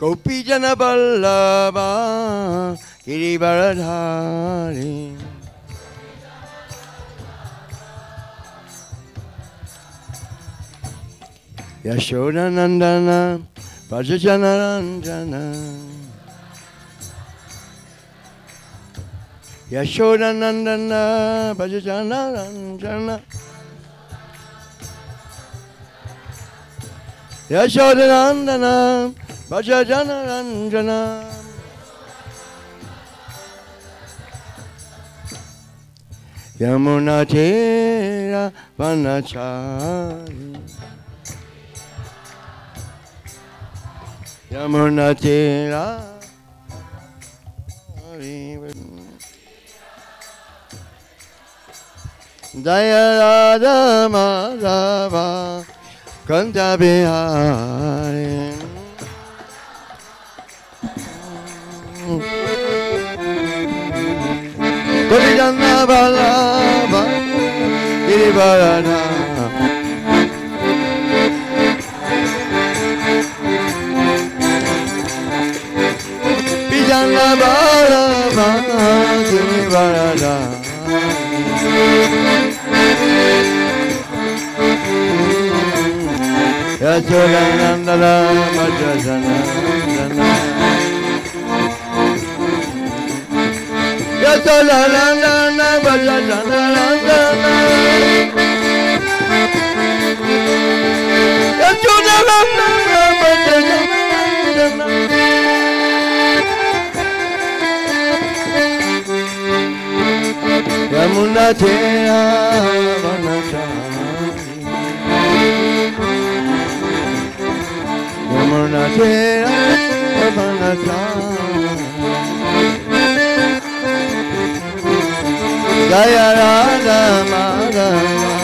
गोपीजन बल्लभा गिरिवरधारी यशोदानन्दन भजनरञ्जन यशोदानन्दन भजनरञ्जन यशोदानन्दन भज जन रंजना यमुना चेरा वनचारी यमुना चेरा जय Radha Madhava कंजा Bihari Kopilana balaba Giribarana Pijanla balaba Giribarana Ya cholana la la majazana Majasana Yamuna Tera Vanachari Yamuna Tera Jaya Radha Madhava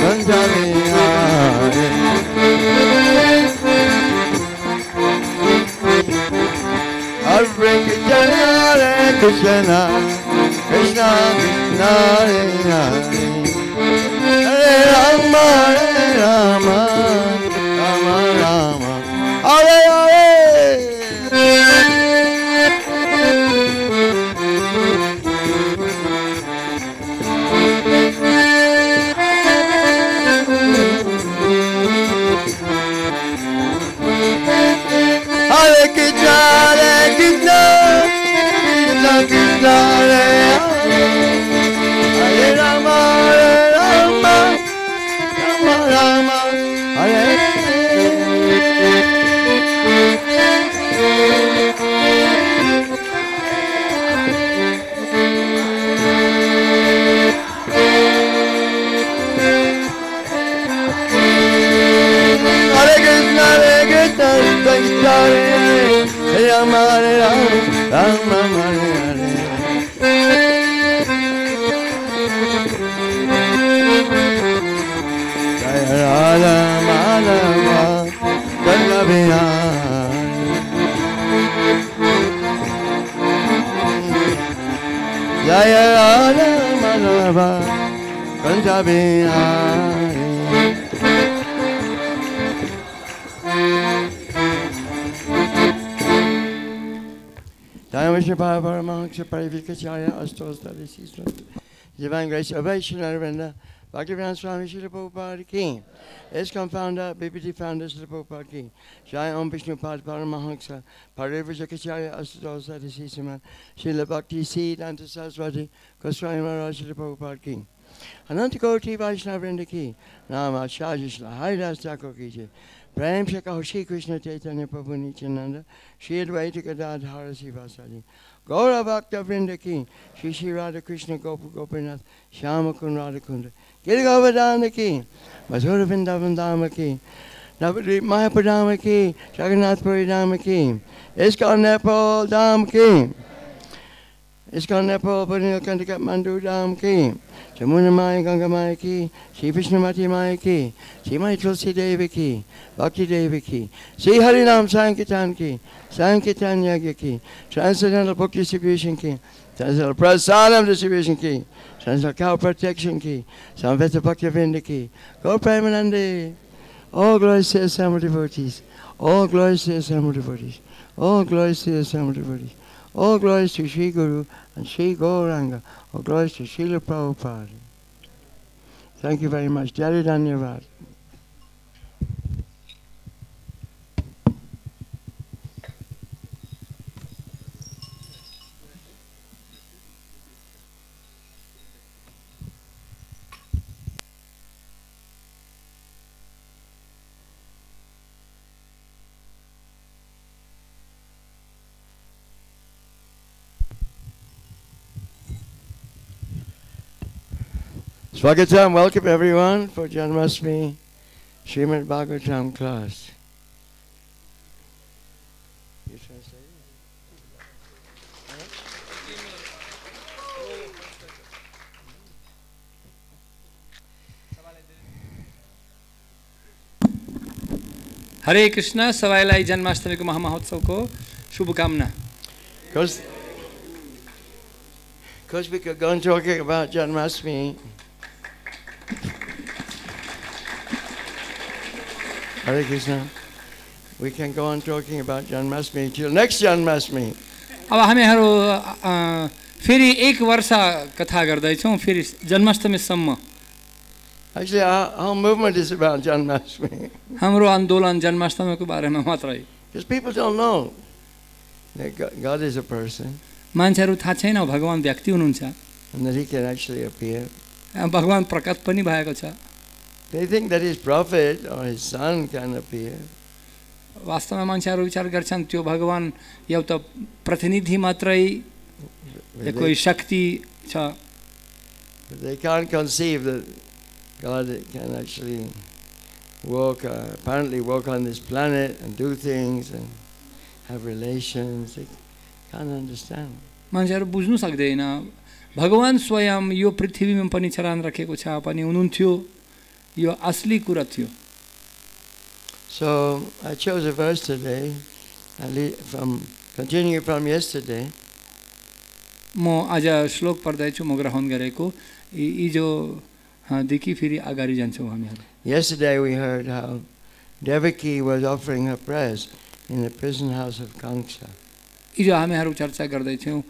Kanjali Hare Hare Krishna Krishna Krishna Krishna Hare Hare Hare Rama Rama Paramahansa Parivikacharya Astos Dalisisra Divine Grace Ovation Arvinda Bhaktivedanta Swami Srila Prabhupada Ki ISKCON founder, BPT founder Srila Prabhupada Ki Jai Om Vishnu Pad Paramahansa Dalisisra Srila Bhakti Goswami Maharaj Srila Prabhupada Ki अनंत कोटि वैष्णव वृंद की नाम आचार्य हरिदास ठाकुर की जय प्रेम से कहो श्री कृष्ण चैतन्य प्रभु नित्यानंद श्री अद्वैत गदाधार शिवासादि गौर भक्त वृंद की श्री श्री राधा कृष्ण गोप गोपीनाथ श्याम कुंड राधा कुंड गिर गोवर्धन की मधुर वृंदावन धाम की नवद्वीप मायापुर धाम की जगन्नाथपुरी धाम की इसका नेपाल धाम की Iskandar Prabhupada Nilkanta Kathmandu Dham Ki, Jamuna my Ganga Maya Ki, Sri my Maya Ki, Sri Maya Tulsi Devi Ki, Bhakti Devi Ki, Sri Harinam Sankirtan Ki, Sankirtan Yagya Ki, Transcendental Book Distribution Ki, Transcendental Prasadam Distribution Ki, Transcendental Cow Protection Ki, Samveta Bhakti Vinda Ki, Gaur Premanande, all glories to the Samar devotees, all glories to the Samar devotees, all glories to the Samar devotees. Oh, All glories to Sri Guru and Sri Gauranga. Oh, All glories to Srila Prabhupada. Thank you very much. Jai Dhanyavad. Swagatam, welcome everyone for Janmashtami Srimad Bhagavatam class. Hare Krishna, Savailai Janmashtami Kumaha Mahotsavko, Shubhukamna. Because we could go on talking about Janmashtami, Hare Krishna. We can go on talking about Janmasmi till next Janmasmi. अब हामीहरू फेरि एक वर्ष कथा गर्दैछौँ फेरि जन्माष्टमीसम्म Actually, our, our movement is about Janmasmi. हाम्रो आन्दोलन जन्माष्टमीको बारेमा मात्रै Because people don't know that God, is a person मान्छेहरू थाहा छैन भगवान् व्यक्ति हुनुहुन्छ and that He can actually appear. अ, भगवान् प्रकट पनि भएको छ They think that His prophet or His son can appear. वास्तवमा मान्छेहरू विचार गर्छन् त्यो भगवान् एउटा प्रतिनिधि मात्रै But या they, कोही शक्ति छ but they can't conceive that God can actually walk, uh, apparently walk on this planet and do things and have relations. They can't understand. मान्छेहरू बुझ्नु सक्दैन भगवान् स्वयं यो पृथ्वीमा पनि चरान राखेको छ पनि हुनुहुन्थ्यो यो असली कुरा थियो So I chose a verse today, I le- from continuing from yesterday. म आज श्लोक पढ्दैछु म ग्रहण गरेको यी यी जो अ, देखि फेरि अगाडि जान्छौँ हामीहरू Yesterday we heard how Devaki was offering her prayers in the prison house of Kamsa. हिजो हामीहरू चर्चा गर्दैथ्यौँ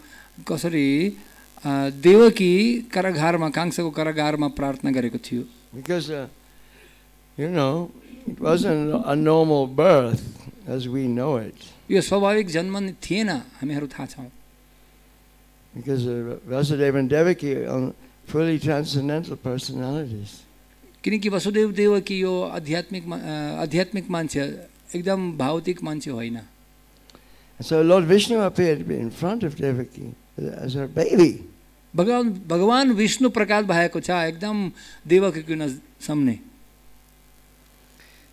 कसरी अ, देवकी कारागारमा काङ्साको कारागारमा प्रार्थना गरेको थियो Because, uh, you know, it wasn't a normal birth as we know it. यो स्वाभाविक जन्म नै थिएन हामीहरू थाहा छौँ Because uh, Vasudeva and Devaki are fully transcendental personalities. किनकि वसुदेव देवकी यो आध्यात्मिक मा- अ, आध्यात्मिक मान्छे एकदम भौतिक मान्छे होइन And so Lord Vishnu appeared in front of Devaki as her baby. भगवान् भगवान् विष्णु प्रकाश भएको छ एकदम देवकीको नज सामने So अगाडि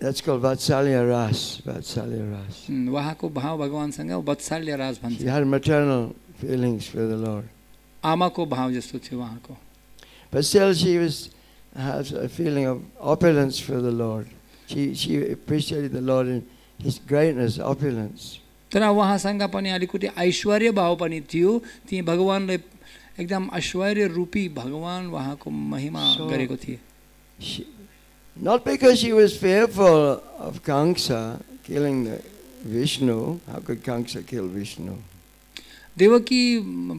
that's called Vatsalya Ras. Vatsalya Ras. उम्, उहाँको भाव भगवान्सँग वत्साल्य राज भन्छ She had maternal feelings for the Lord. आमाको भाव जस्तो थियो उहाँको But still she was has a feeling of opulence for the Lord. She she appreciated the Lord in his greatness, opulence. तर उहाँसँग पनि अलिकति ऐश्वर्य भाव पनि थियो ती भगवान्ले एकदम ऐश्वर्य रूपी भगवान् उहाँको महिमा So- गरेको थिए She, not because she was fearful of Kamsa killing the Vishnu. How could Kamsa kill Vishnu? Devaki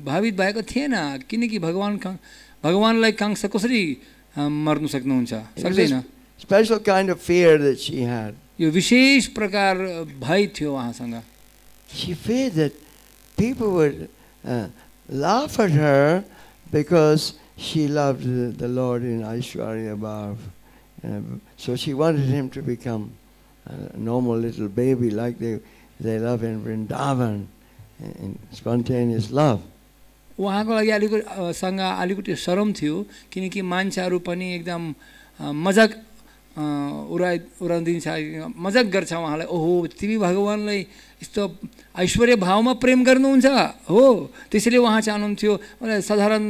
भावित भएको थिएन किनकि भगवान् कं- भगवान्लाई काङ्क्षा कसरी अ, मर्नु सक्नुहुन्छ It was सक्दैन a special kind of fear that she had. यो विशेष प्रकार भय थियो उहाँसँग She feared that people would uh, laugh at her because she loved the, the Lord in Aishwarya Bhav. Uh, so she wanted him to become a normal little baby like they, they love in Vrindavan, in, in spontaneous love. उहाँको लागि अलिकति अ, सँग अलिकति शरम थियो किनकि मान्छेहरू पनि एकदम अ, मजाक अ, अ, उराइ उराइदिन्छ मजाक गर्छ उहाँलाई ओहो तिमी भगवान्लाई यस्तो ऐश्वर्य भावमा प्रेम गर्नुहुन्छ हो त्यसैले उहाँ चाहनुहुन्थ्यो मलाई साधारण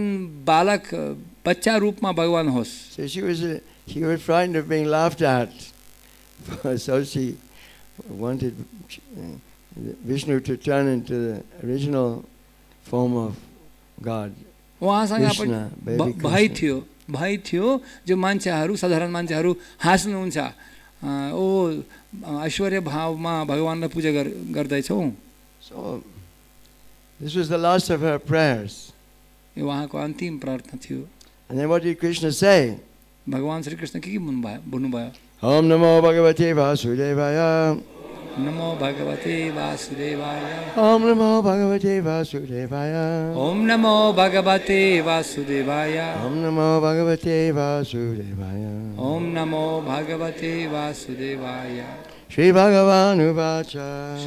बालक बच्चा रूपमा भगवान् होस् So she was, uh, she was frightened of being laughed at. so she wanted uh, Vishnu to turn into the original form of God. उहाँसँग कृष्ण, पनि baby भ- भय कृष्ण। थियो भय थियो जो मान्छेहरू साधारण मान्छेहरू हाँस्नुहुन्छ अ, ओ ऐश्वर्य भावमा भगवान्लाई पूजा गर गर्दैछौ So this was the last of her prayers. यो उहाँको अन्तिम प्रार्थना थियो And then what did Krishna say? भगवान श्री कृष्ण की बुनबाया ओम नमो भगवते वासुदेवाय। नमो भगवते वासुदेवाय। ओम नमो भगवते वासुदेवाय। ओम नमो भगवते वासुदेवाय। ओम नमो भगवते वासुदेवाय। ओम नमो भगवते वासुदेवाय। श्री भगवान उवाच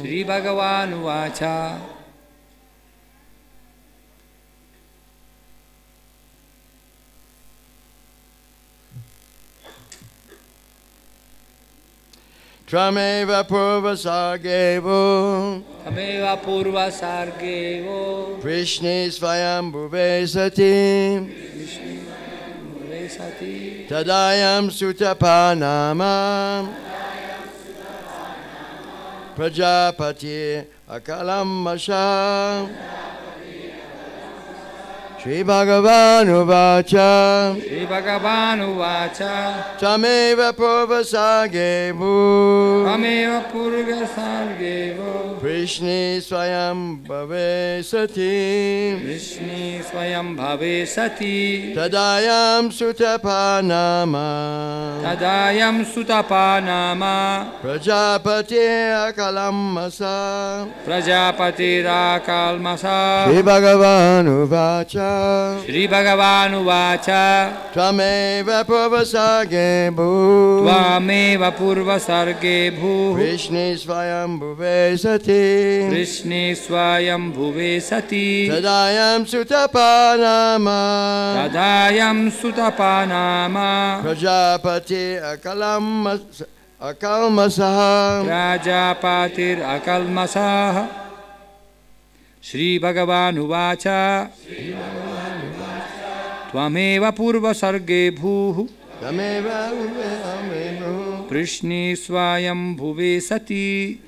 श्री भगवान उवाच त्वमेव पूर्वसार्गेव। पूर्वसार्गे कृष्णे स्वयं भुवे सति। तदायं सुतपा नाम प्रजापति अकलं मशा श्रीभगवानुवाच। श्रीभगवानुवाच। त्वमेव पूर्वसागेवो गेव पूर्वसागेवो विष्णे स्वयं भवे सति। विष्णे स्वयं भवे सति। सदायां सुतपा नाम यदायं सुतपानाम प्रजापतिराकलमसा प्रजापतेराकल्मसा प्रजापतिराकल्मसा श्रीभगवानुवाच। श्रीभगवानुवाच। त्वमेव पूर्वसर्गे भू। त्वामेव पूर्वसर्गे भू। भूः कृष्णेष्वयं भुवे सति। कृष्णे स्वयं भुवे सति। तदायं श्रुतपानाम सदायं सुतपानाम। अकलं अकल्मषः। प्रजापातिराकल्मषः श्रीभगवानुवाच। त्वमेव पूर्वसर्गे भूः. कृष्णे स्वयं भुवे सति।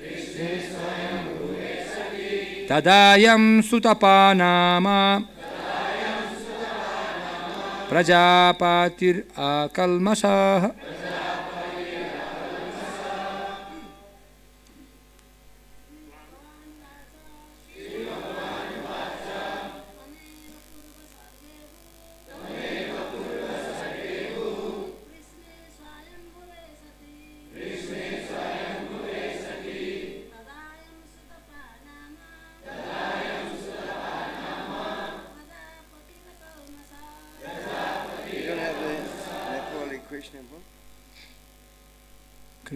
तदायं सुतपा नाम प्रजापातिरकल्मषः।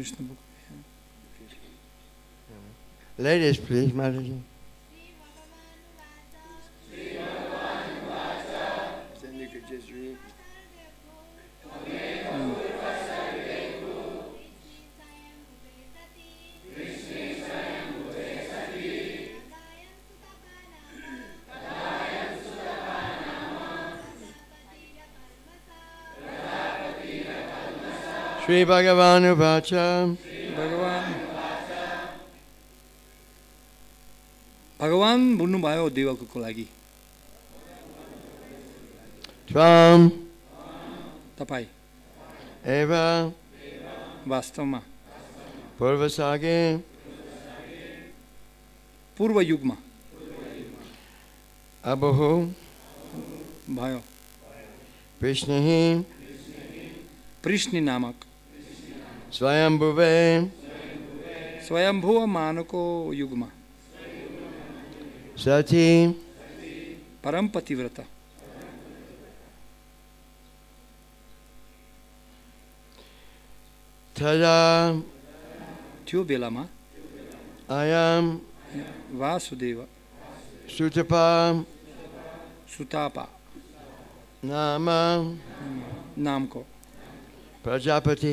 Krishna book. Ladies, please, Mataji. Sri Bhagavanupacha. भगवान् भन्नुभयो देवको लागि तपाईँ एवा वास्तवमा पूर्व सागे पूर्व युगमा अब हो भयो कृष्ण कृष्ण नामक स्वयंभुवे स्वयंभुव मानको युग्मा सची परम पतिव्रता थया थ्यो बेलामा आयाम वासुदेव सुचपा सुतापा नाम नाम को Prajapati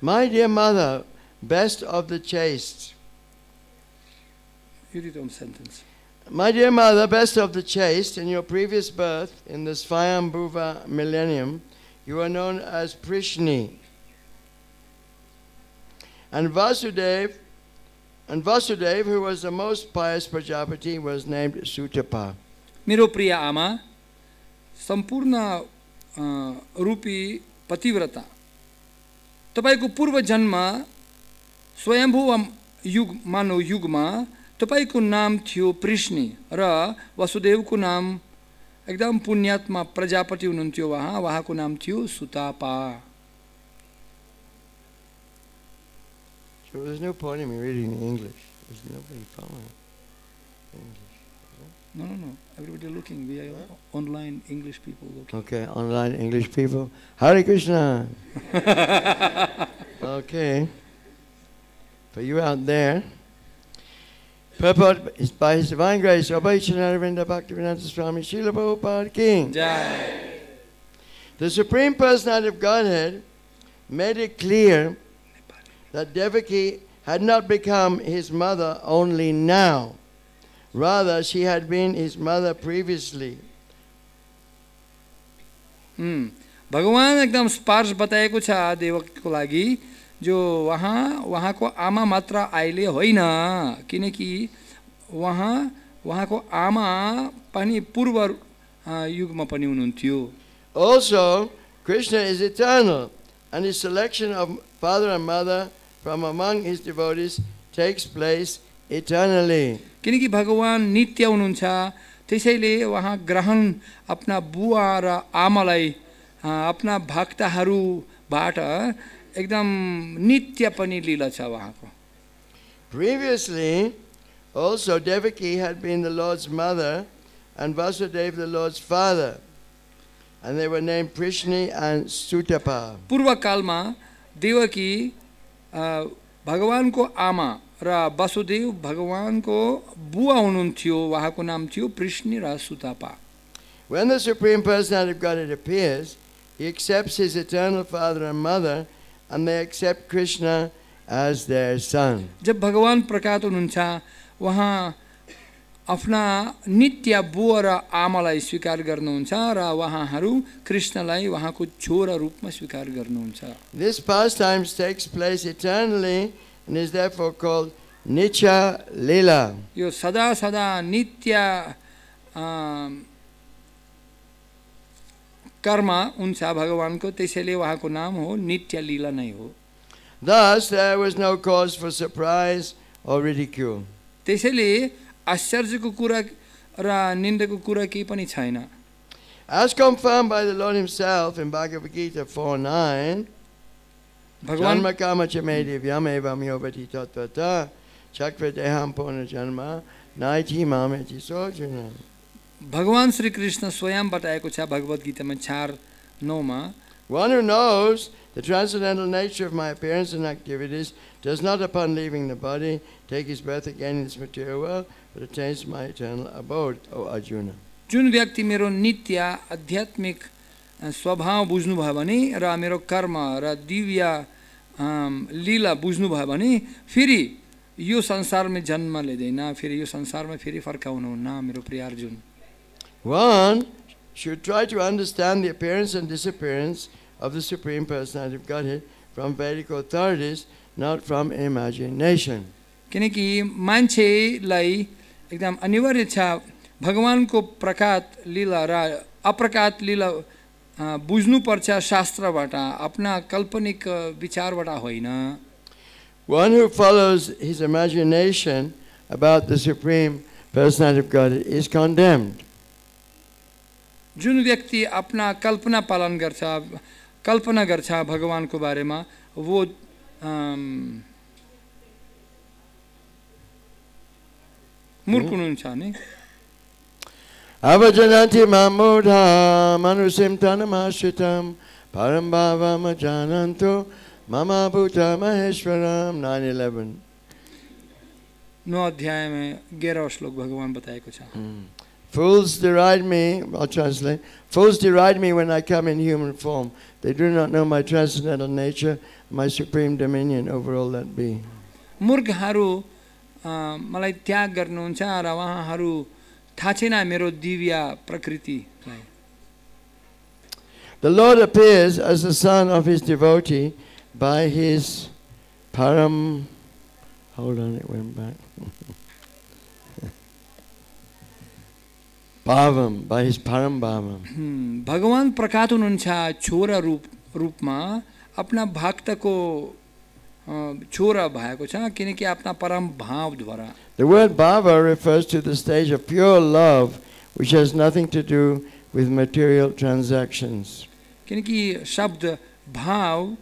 My dear mother, best of the chaste, You read one sentence. My dear mother, best of the chaste, in your previous birth, in the Svayambhuva millennium, you are known as Prishni. And Vasudev, and Vasudev, who was the most pious Prajapati, was named Sutapa. मेरो प्रिय आमा सम्पूर्ण अ, रूपी पतिव्रता तपाईँको पूर्व जन्म स्वयम्भू युग, मानव युगमा तपाईँको नाम थियो पृष्णी र वसुदेवको नाम एकदम पुण्यात्मा प्रजापति हुनुहुन्थ्यो उहाँ उहाँको नाम थियो Sutapa So there's no point in me reading in English. There's nobody following. No, no, no. Everybody looking. We are online English people looking. Okay, online English people. Hare Krishna. okay. For you out there, purport is by His Divine Grace, Abhayacharanaravinda Bhaktivedanta Swami Srila Prabhupada King. जय The Supreme Personality of Godhead made it clear that Devaki had not become his mother only now. Rather, she had been his mother previously. हुँ। भगवान् एकदम स्पर्श बताएको छ देवकको लागि जो उहाँ उहाँको आमा मात्र अहिले होइन किनकि उहाँ उहाँको आमा पनि पूर्व अ, युगमा पनि हुनुहुन्थ्यो Also, Krishna is eternal, and his selection of father and mother from among his devotees takes place eternally. किनकि भगवान् नित्य हुनुहुन्छ त्यसैले उहाँ ग्रहण आफ्ना बुवा र आमालाई आफ्ना भक्तहरूबाट एकदम नित्य पनि लीला छ उहाँको Previously, also Devaki had been the Lord's mother, and Vasudeva the Lord's father, and they were named Prishni and Sutapa. पूर्वकालमा Devaki अ, भगवानको आमा र वसुदेव भगवानको बुवा हुनुहुन्थ्यो उहाँको नाम थियो कृष्ण र Sutapa When the Supreme Personality of Godhead appears, he accepts his eternal father and mother, and they accept Krishna as their son. जब भगवान प्रकाट हुनुहुन्छ उहाँ आफ्ना नित्य बुवा र आमालाई स्वीकार गर्नुहुन्छ र उहाँहरू कृष्णलाई उहाँको छोरा रूपमा स्वीकार गर्नुहुन्छ This pastime takes place eternally and is therefore called Nicha Lila. यो सदा सदा नित्य अम, कर्म हुन्छ भगवानको त्यसैले उहाँको नाम हो नित्य लीला नै हो Thus, there was no cause for surprise or ridicule. त्यसैले आश्चर्यको कुरा र निन्दको कुरा केही पनि छैन As confirmed by the Lord Himself in Bhagavad Gita 4.9, भगवान Janma kama chamedi vyam evam yovati tatvata chakra deham pona janma naiti mameti sojana. भगवान श्री कृष्ण स्वयं बताएको छ भगवत गीतामा चार नौमा One who knows the transcendental nature of my appearance and activities does not upon leaving the body take his birth again in this material world, but attains my eternal abode, O Arjuna. जुन व्यक्ति मेरो नित्य आध्यात्मिक अ, स्वभाव बुझ्नुभयो भने र मेरो कर्म र दिव्य लीला बुझ्नुभयो भने फेरि यो संसारमा जन्म लिँदैन फेरि यो संसारमा फेरि फर्काउनुहुन्न मेरो प्रिय Arjun One should try to understand the appearance and disappearance of the Supreme Personality of Godhead from Vedic authorities, not from imagination. किनकि मान्छेलाई एकदम अनिवार्य छ भगवानको प्रकाट लीला र अप्रकाट लीला बुझ्नुपर्छ शास्त्रबाट आफ्ना काल्पनिक विचारबाट होइन? One who follows his imagination about the Supreme Personality of Godhead is condemned. जुन व्यक्ति आफ्ना कल्पना पालन गर्छ कल्पना गर्छ भगवानको बारेमा वो मूर्ख हुनुहुन्छ नि? Avajananti mamudha manusim tanamashritam parambhavama jananto mama bhuta maheshwaram 911 नौ अध्याय में ग्यारह श्लोक भगवान बताएको छ Fools deride me, I'll translate. Fools deride me when I come in human form. They do not know my transcendental nature, my supreme dominion over all that be. मूर्खहरू अ, मलाई त्याग गर्नुहुन्छ र उहाँहरू थाहा छैन मेरो Divya प्रकृतिलाई The Lord appears as the son of his devotee by his param. Hold on, it went back. Bhavam, by his param bhavam. हुँ, भगवान प्रकाट हुनुहुन्छ छोरा रूप रूपमा आफ्ना भक्तको The word bhava refers to the stage of pure love, which has nothing to do with material transactions. किनकि शब्द भाव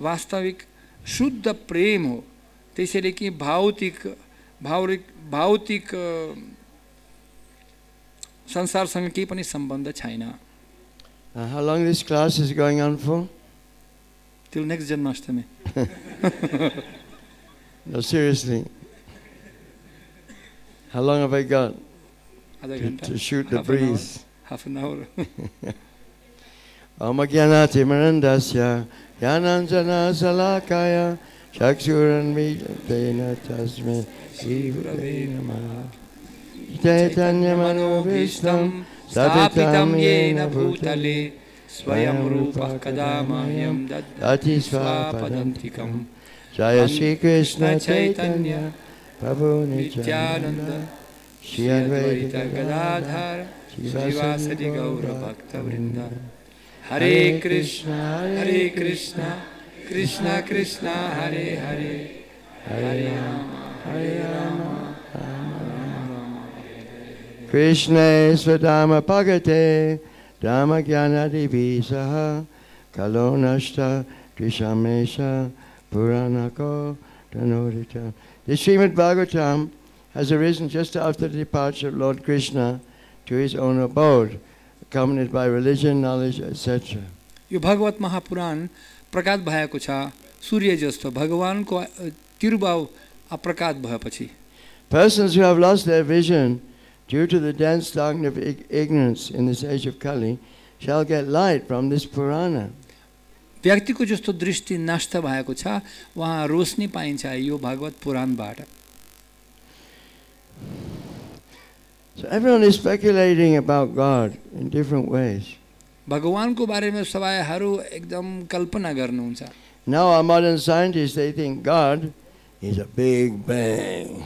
वास्तविक शुद्ध प्रेम हो त्यसैले कि भौतिक भावरिक भौतिक संसारसँग केही पनि सम्बन्ध छैन how long this class is going on for? till next Janmashtami. no, seriously. How long have I got to, to, shoot the half breeze? An half an hour. Amagyanati Marandasya Yananjana Salakaya Chakshuran Videna Tasme Shivadenama Chaitanya Mano Vishtam Sapitam Yena Bhutale स्वयं रूप कदा मह्यम दति स्वापदंतिक जय श्री कृष्ण चैतन्य प्रभु नित्यानंद श्री अद्वैत गौर भक्त वृंद हरे कृष्ण हरे कृष्ण कृष्ण कृष्ण हरे हरे हरे राम हरे Ram Krishna स्वदाम भगते Jnanadi Visaha Kalonashta Trishamesha Puranako Danodita. The Srimad Bhagavatam has arisen just after the departure of Lord Krishna to his own abode, accompanied by religion, knowledge, etc. यो भगवत महापुराण प्रकाश भएको छ सूर्य जस्तो भगवानको अ, तिरुबाउ अप्रकाश भएपछि Persons who have lost their vision due to the dense darkness of ig- ignorance in this age of Kali shall get light from this Purana. व्यक्तिको जस्तो दृष्टि नष्ट भएको छ उहाँ रोशनी पाइन्छ यो Bhagavat पुराणबाट So everyone is speculating about God in different ways. भगवानको बारेमा सबैहरू एकदम कल्पना गर्नुहुन्छ Now our modern scientists they think God is a big bang.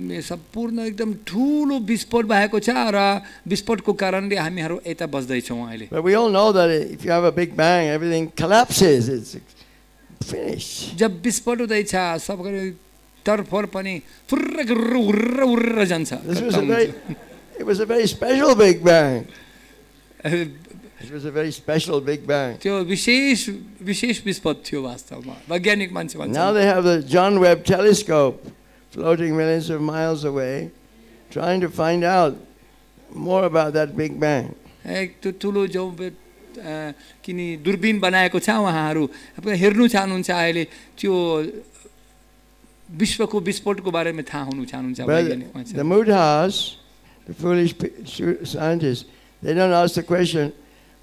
सम्पूर्ण एकदम ठुलो विस्फोट भएको छ र विस्फोटको कारणले हामीहरू यता बस्दैछौँ जब विस्फोट हुँदैछ विशेष विस्फोट थियो वास्तवमा। वैज्ञानिक मान्छे floating millions of miles away, trying to find out more about that big bang. एक त्यो ठुलो जो अ, किनी दूरबीन बनाएको छ उहाँहरू अब हेर्नु चाहनुहुन्छ अहिले त्यो विश्वको विस्फोटको बारेमा थाहा हुनु चाहनुहुन्छ But वैज्ञानिक the मान्छे Mudhas, the foolish p- su- scientists, they don't ask the question,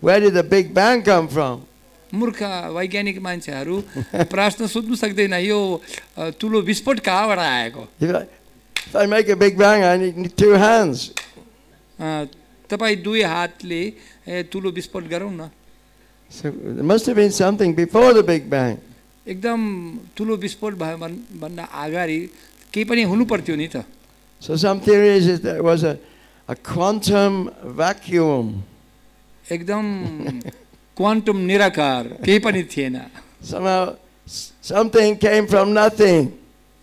where did the big bang come from? मूर्ख वैज्ञानिक मान्छेहरू प्रश्न सोध्नु सक्दैन यो तुलो विस्फोट कहाँबाट आएको तपाईँ दुई हातले तुलो विस्फोट गरौँ न एकदम तुलो विस्फोट भयो भन्दा अगाडि केही पनि हुनु पर्थ्यो नि त So some theories is there was a, a quantum vacuum. एकदम क्वान्टम निराकार केही पनि थिएन something came from nothing.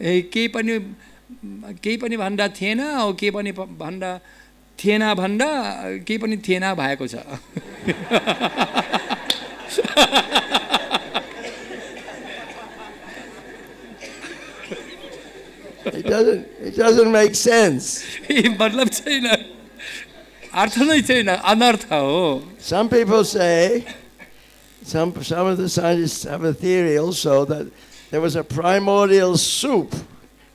ए केही पनि केही पनि भन्दा थिएन केही पनि भन्दा थिएन भन्दा केही पनि थिएन भएको छ It doesn't, it doesn't make sense. ए मतलब छैन अर्थ नै छैन अनर्थ हो Some people say, some, some of the scientists have a theory also that there was a primordial soup.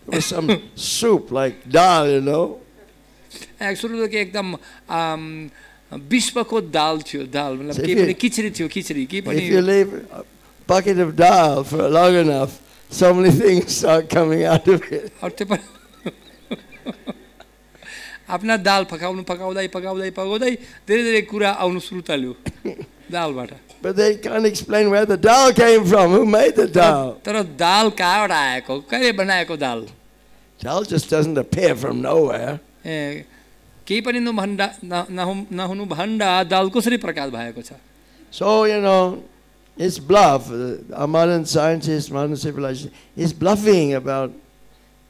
There was some soup like dal, you know. ए, सुरु त एकदम आम, विश्वको दाल थियो दाल मतलब So केही if you- पनि खिचडी थियो खिचडी केही पनि If you leave a bucket of dal for long enough, so many things start coming out of it. और त्यो पनि आफ्ना दाल पकाउनु पकाउँदै पकाउँदै पकाउँदै धेरै धेरै कुरा आउनु सुरु थाल्यो दालबाट But they can't explain where the dal came from. Who made the dal? तर दाल कहाँबाट आएको कहिले बनाएको दाल Dal just doesn't appear from nowhere. ए केही पनि नभन्दा न- नहुँ- नहुनु भन्दा दाल कसरी प्रकाश भएको छ So, you know, it's bluff. Uh, Our modern scientists, modern civilization is bluffing about,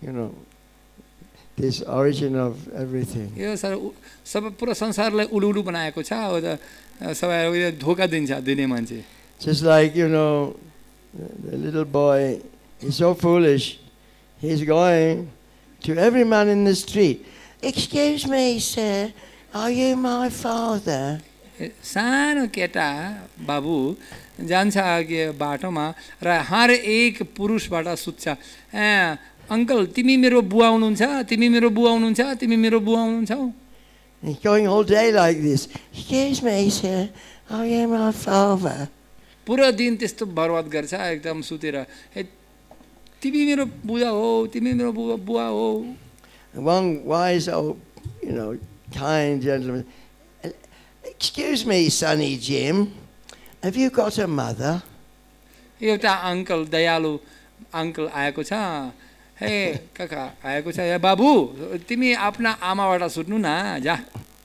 you know, this origin of everything. Yo sir उ- सबै पुरा संसारलाई उडु उडु बनाएको छ सबैले धोका दिन्छ दिने मान्छे। सानो केटा बाबु जान्छ के बाटोमा र हर एक पुरुषबाट सुत्छ अङ्कल तिमी मेरो बुवा हुनुहुन्छ तिमी मेरो बुवा हुनुहुन्छ तिमी मेरो बुवा आउनुहुन्छौ He's going all day like this. Excuse me, sir, are you my father? पुरा दिन त्यस्तो बर्बाद गर्छ एकदम सुतेर ए तिमी मेरो बुवा हो तिमी मेरो बुवा बुवा हो One wise old, you know, kind gentleman. "Uh, Excuse me, Sonny Jim, have you got a mother? एउटा अङ्कल दयालु अङ्कल आएको छ हे काका आएको छ ए बाबु तिमी आफ्ना आमाबाट सुत्नु न जा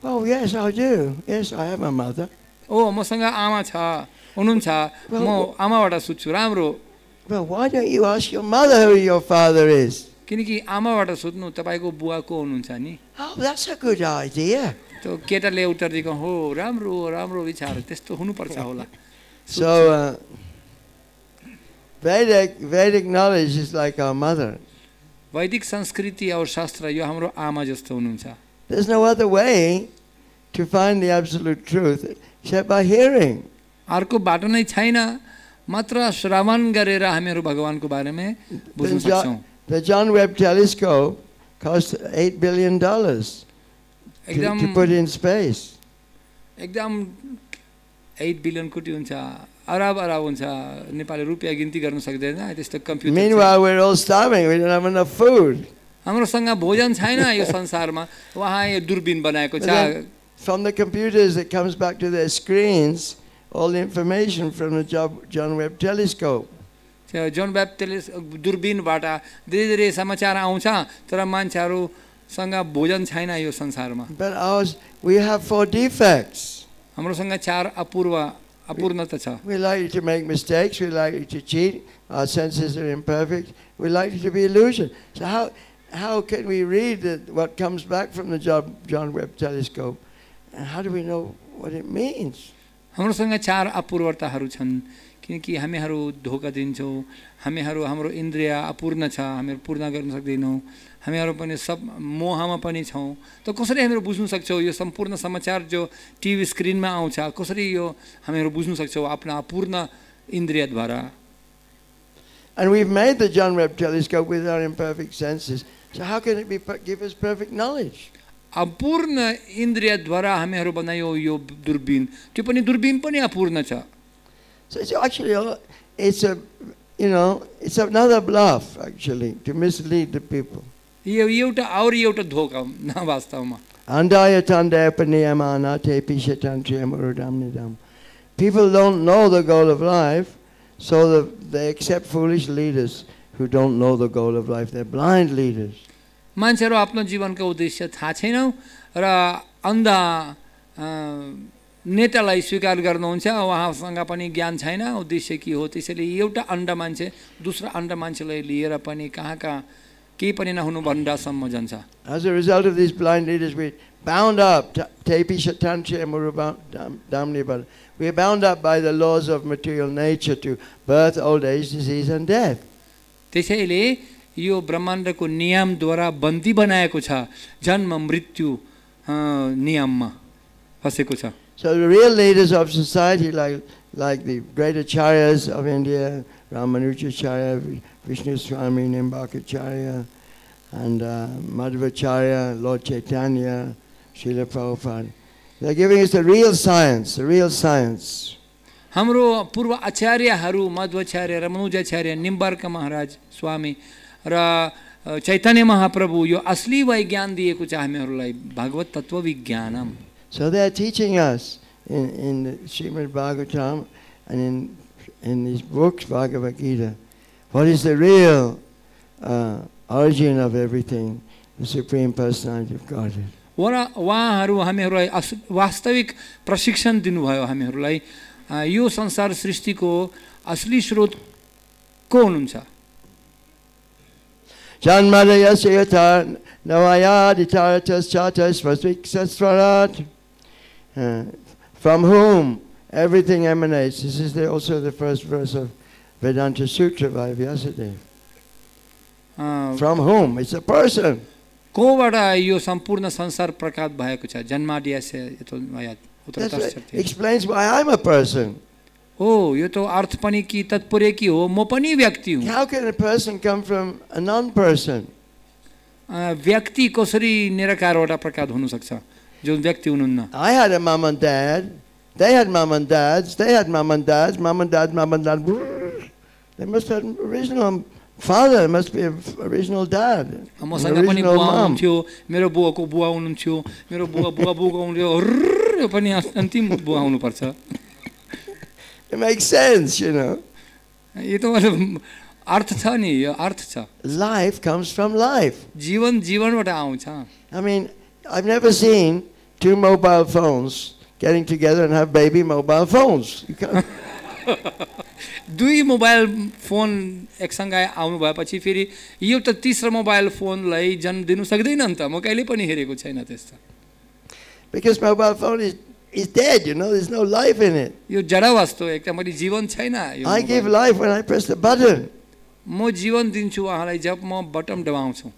Oh, yes, I do. Yes, I have a mother. ओ मसँग आमा छ हुनुहुन्छ म आमाबाट सुत्छु राम्रो Well, why don't you ask your mother who your father is? किनकि आमाबाट सुत्नु तपाईँको बुवा को हुनुहुन्छ नि Oh, that's a good idea. त्यो केटाले उत्तर दिएको हो राम्रो राम्रो विचार त्यस्तो हुनुपर्छ होला So, uh, Vedic, Vedic knowledge is like our mother. वैदिक संस्कृति और शास्त्र यो हाम्रो आमा जस्तो हुनुहुन्छ There's no other way to find the absolute truth except by hearing. अर्को बाटो नै छैन मात्र श्रवण गरेर हामीहरू भगवान्को बारेमा बुझ्न सक्छौँ the John Webb telescope cost $8 billion to, एकदम to put in space. एकदम एट बिलियन कोटी हुन्छ अरब अरब हुन्छ नेपाली रुपियाँ गिन्ती गर्न सक्दैन त्यस्तो computer Meanwhile, we're all starving. We don't have enough food. हाम्रोसँग भोजन छैन यो संसारमा उहाँ यो दूरबीन बनाएको छ from the computers, it comes back to their screens, all the information from the John Webb telescope. John Webb telescope दूरबीनबाट धेरै धेरै समाचार आउँछ तर मान्छेहरूसँग भोजन छैन यो संसारमा But ours, we have four defects. हाम्रोसँग चार अपूर्व अपूर्णता छ We like to make mistakes. We like to cheat. Our senses are imperfect. We like to be illusion. So how how can we read the, what comes back from the John, John Webb telescope? And how do we know what it means? हाम्रोसँग चार अपूर्वताहरू छन् किनकि हामीहरू धोका दिन्छौँ हामीहरू हाम्रो इन्द्रिय अपूर्ण छ हामीहरू पूर्ण गर्न सक्दैनौँ हामीहरू पनि सब मोहमा पनि छौँ त कसरी हामीहरू बुझ्नु सक्छौँ यो सम्पूर्ण समाचार जो टिभी स्क्रिनमा आउँछ कसरी यो हामीहरू बुझ्नु सक्छौँ आफ्ना अपूर्ण इन्द्रियद्वारा And we've made the John Webb telescope with our imperfect senses. So how can it be give us perfect knowledge? अपूर्ण इन्द्रियद्वारा हामीहरू बनायो यो दूरबीन त्यो पनि दूरबीन पनि अपूर्ण छ So it's actually a- it's a you know it's another bluff actually to mislead the people. People don't know the goal of life, so the, they accept foolish leaders who don't know the goal of life. They're blind leaders. मान्छेहरू आफ्नो जीवनको उद्देश्य थाहा छैन र अन्ध नेतालाई स्वीकार गर्नुहुन्छ उहाँसँग पनि ज्ञान छैन उद्देश्य के हो त्यसैले एउटा अन्डा मान्छे दोस्रो अन्डा मान्छेलाई लिएर पनि कहाँ कहाँ केही पनि नहुनु भन्दासम्म जान्छ As a result of these blind leaders, we bound up, ta- tepi shatanche murubam dam- damni bal. we are bound up by the laws of material nature to birth, old age, disease, and death. त्यसैले यो ब्रह्माण्डको नियमद्वारा बन्दी बनाएको छ जन्म मृत्यु अ, नियममा फसेको छ So the real leaders of society, like like the great acharyas of India, Ramanujacharya, Vishnuswami, Nimbarkacharya, and uh, Madhvacharya, Lord Chaitanya, Srila Prabhupada. They're giving us the real science, the real science. हमरो पूर्व आचार्य हरु मध्वाचार्य रमनुजाचार्य निम्बार्क महाराज स्वामी रा चैतन्य महाप्रभु यो असली वाय ज्ञान दिए कुछ आहमे हरुलाई भागवत तत्व विज्ञानम। So they are teaching us in the Shrimad Bhagavatam and in in these books Bhagavad Gita. what is the real uh, origin of everything, the Supreme Personality of Godhead. उहाँ उहाँहरू हामीहरूलाई अस वास्तविक प्रशिक्षण दिनुभयो हामीहरूलाई अ, यो संसार सृष्टिको असली स्रोत को हुनुहुन्छ Janmadaya Seyata Navayaditaratas Chatas Vasviksasvarat. Uh, From whom everything emanates. This is the, also the first verse of Vedanta Sutra by Vyasadeva. Uh, From whom? It's a person. कोबाट यो सम्पूर्ण संसार प्रकात भएको छ? जन्मादियासे हो यो त अर्थ पनि कि तत्पर्य कि हो? म पनि व्यक्ति हुँ। व्यक्ति कसरी निराकारवटा प्रकात हुन जो व्यक्ति हुनुहुन्न। I had a mom and dad they had mom and dad they had mom and dad mom and dad mom and dad They must have original father. Must be an original dad. an मसँग पनि original बुवा mom. हुनुहुन्थ्यो मेरो बुवाको बुवा हुनुहुन्थ्यो मेरो बुवा बुवा बुवाको हुनुहुन्थ्यो हुर्र, यो पनि अन्तिम बुवा हुनुपर्छ It makes sense, you know. यो त मतलब अर्थ छ नि यो अर्थ छ Life comes from life. जीवन जीवनबाट आउँछ I mean, I've never seen two mobile phones getting together and have baby mobile phones. You can't. दुई मोबाइल फोन एकसँगै आउनु भएपछि फेरि एउटा तिस्रो मोबाइल फोनलाई जन्म दिनु सक्दैन नि त म कहिले पनि हेरेको छैन त्यस्तो because mobile phone is, is dead, you know. There's no life in it. यो जडा वास्तव एकदमै जीवन छैन I give life when I press the button. म जीवन दिन्छु उहाँलाई जब म बटम दबाउँछु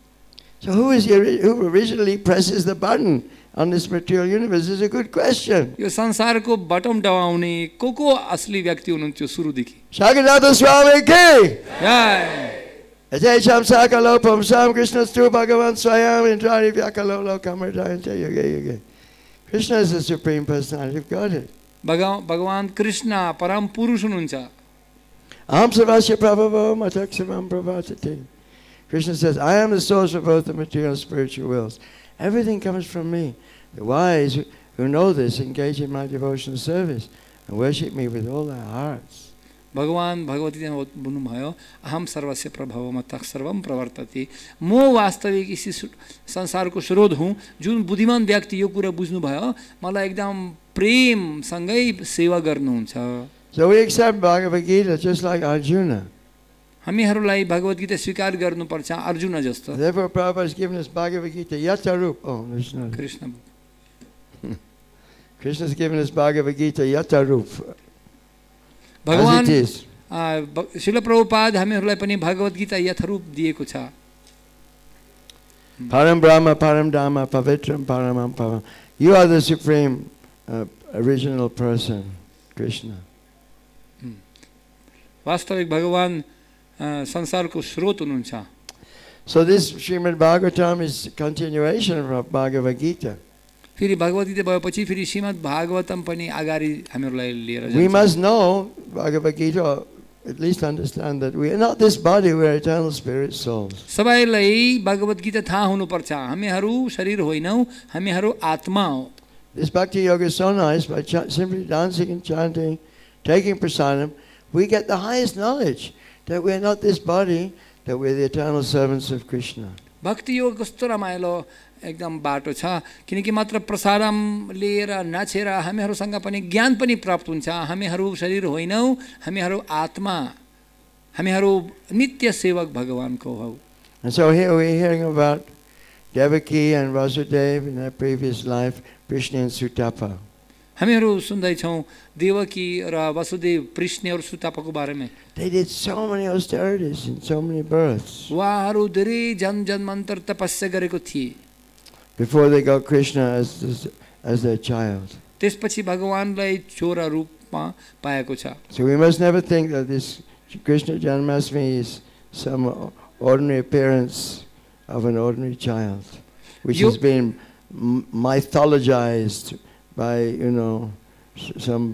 So who is who originally presses the button on this material universe is a good question. यो संसारको बटम दबाउने को को असली व्यक्ति हुनुहुन्थ्यो सुरुदेखि Shaganatha Swami ki! जय। Ajay Cham Sakalopam Sam Krishna Stu Bhagavan Swayam Indrani Vyakalolo Kamardayanta Yuga Yuga. Krishna is the Supreme Personality of Godhead. भगवान भगवान कृष्ण परम पुरुष हुनुहुन्छ Aham Savasya Prabhavo Mataksavam Prabhatati. Krishna says, I am the source of both the material and spiritual worlds. Everything comes from me. The wise who- who know this engage in my devotional service and worship me with all their hearts. भगवान् भगवतीले भन्नुभयो अहम सर्वस्य प्रभाव मत सर्वम प्रवर्तते म वास्तविक इसी सु- संसारको स्रोत हुँ जुन बुद्धिमान व्यक्ति यो कुरा बुझ्नुभयो मलाई एकदम प्रेमसँगै सेवा गर्नुहुन्छ So we accept Bhagavad Gita just like Arjuna. हामीहरूलाई भगवत गीता स्वीकार गर्नुपर्छ अर्जुन जस्तो Prabhupada. Oh. Krishna Krishna has given us Bhagavad Gita Yatarup. As भगवान् it is. शिल प्रभुपाद हामीहरूलाई पनि भगवत गीता यथरूप दिएको छ Param Brahma, Param Dhamma, Pavitram, Paramam Pavam. You are the supreme uh, original person, Krishna. वास्तविक भगवान् संसारको स्रोत हुनुहुन्छ So this Srimad Bhagavatam is continuation of Bhagavad Gita. फेरि भगवत गीता भएपछि फेरि श्रीमद् भागवतम पनि अगाडि हामीहरूलाई लिएर We must know Bhagavad Gita, at least understand that we are not this body, we are eternal spirit souls. सबैलाई भगवत गीता थाहा हुनुपर्छ हामीहरू शरीर होइनौँ हामीहरू आत्मा हो This Bhakti Yoga is so nice by simply dancing and chanting, taking prasadam, we get the highest knowledge that we're not this body, that we're the eternal servants of Krishna. भक्ति योग कस्तो रमाइलो एकदम बाटो छ किनकि मात्र प्रसारम लिएर नछेर हामीहरूसँग पनि ज्ञान पनि प्राप्त हुन्छ हामीहरू शरीर होइनौँ हामीहरू आत्मा हामीहरू नित्य सेवक भगवान्को हौ And so here we're hearing about Devaki and Vasudev in their previous life, Prishni and Sutapa. हामीहरू सुन्दैछौँ देवकी र वसुदेव कृष्ण सुतापाको बारेमा austerities and so उहाँहरू धेरै जन जन्मान्तर तपस्या गरेको थिए before they got Krishna as, as, their child. त्यसपछि भगवान्लाई छोरा रूपमा पाएको छ So we must never think that this Krishna Janmashtami is some ordinary appearance of an ordinary child, which You- has been mythologized by, you know, some,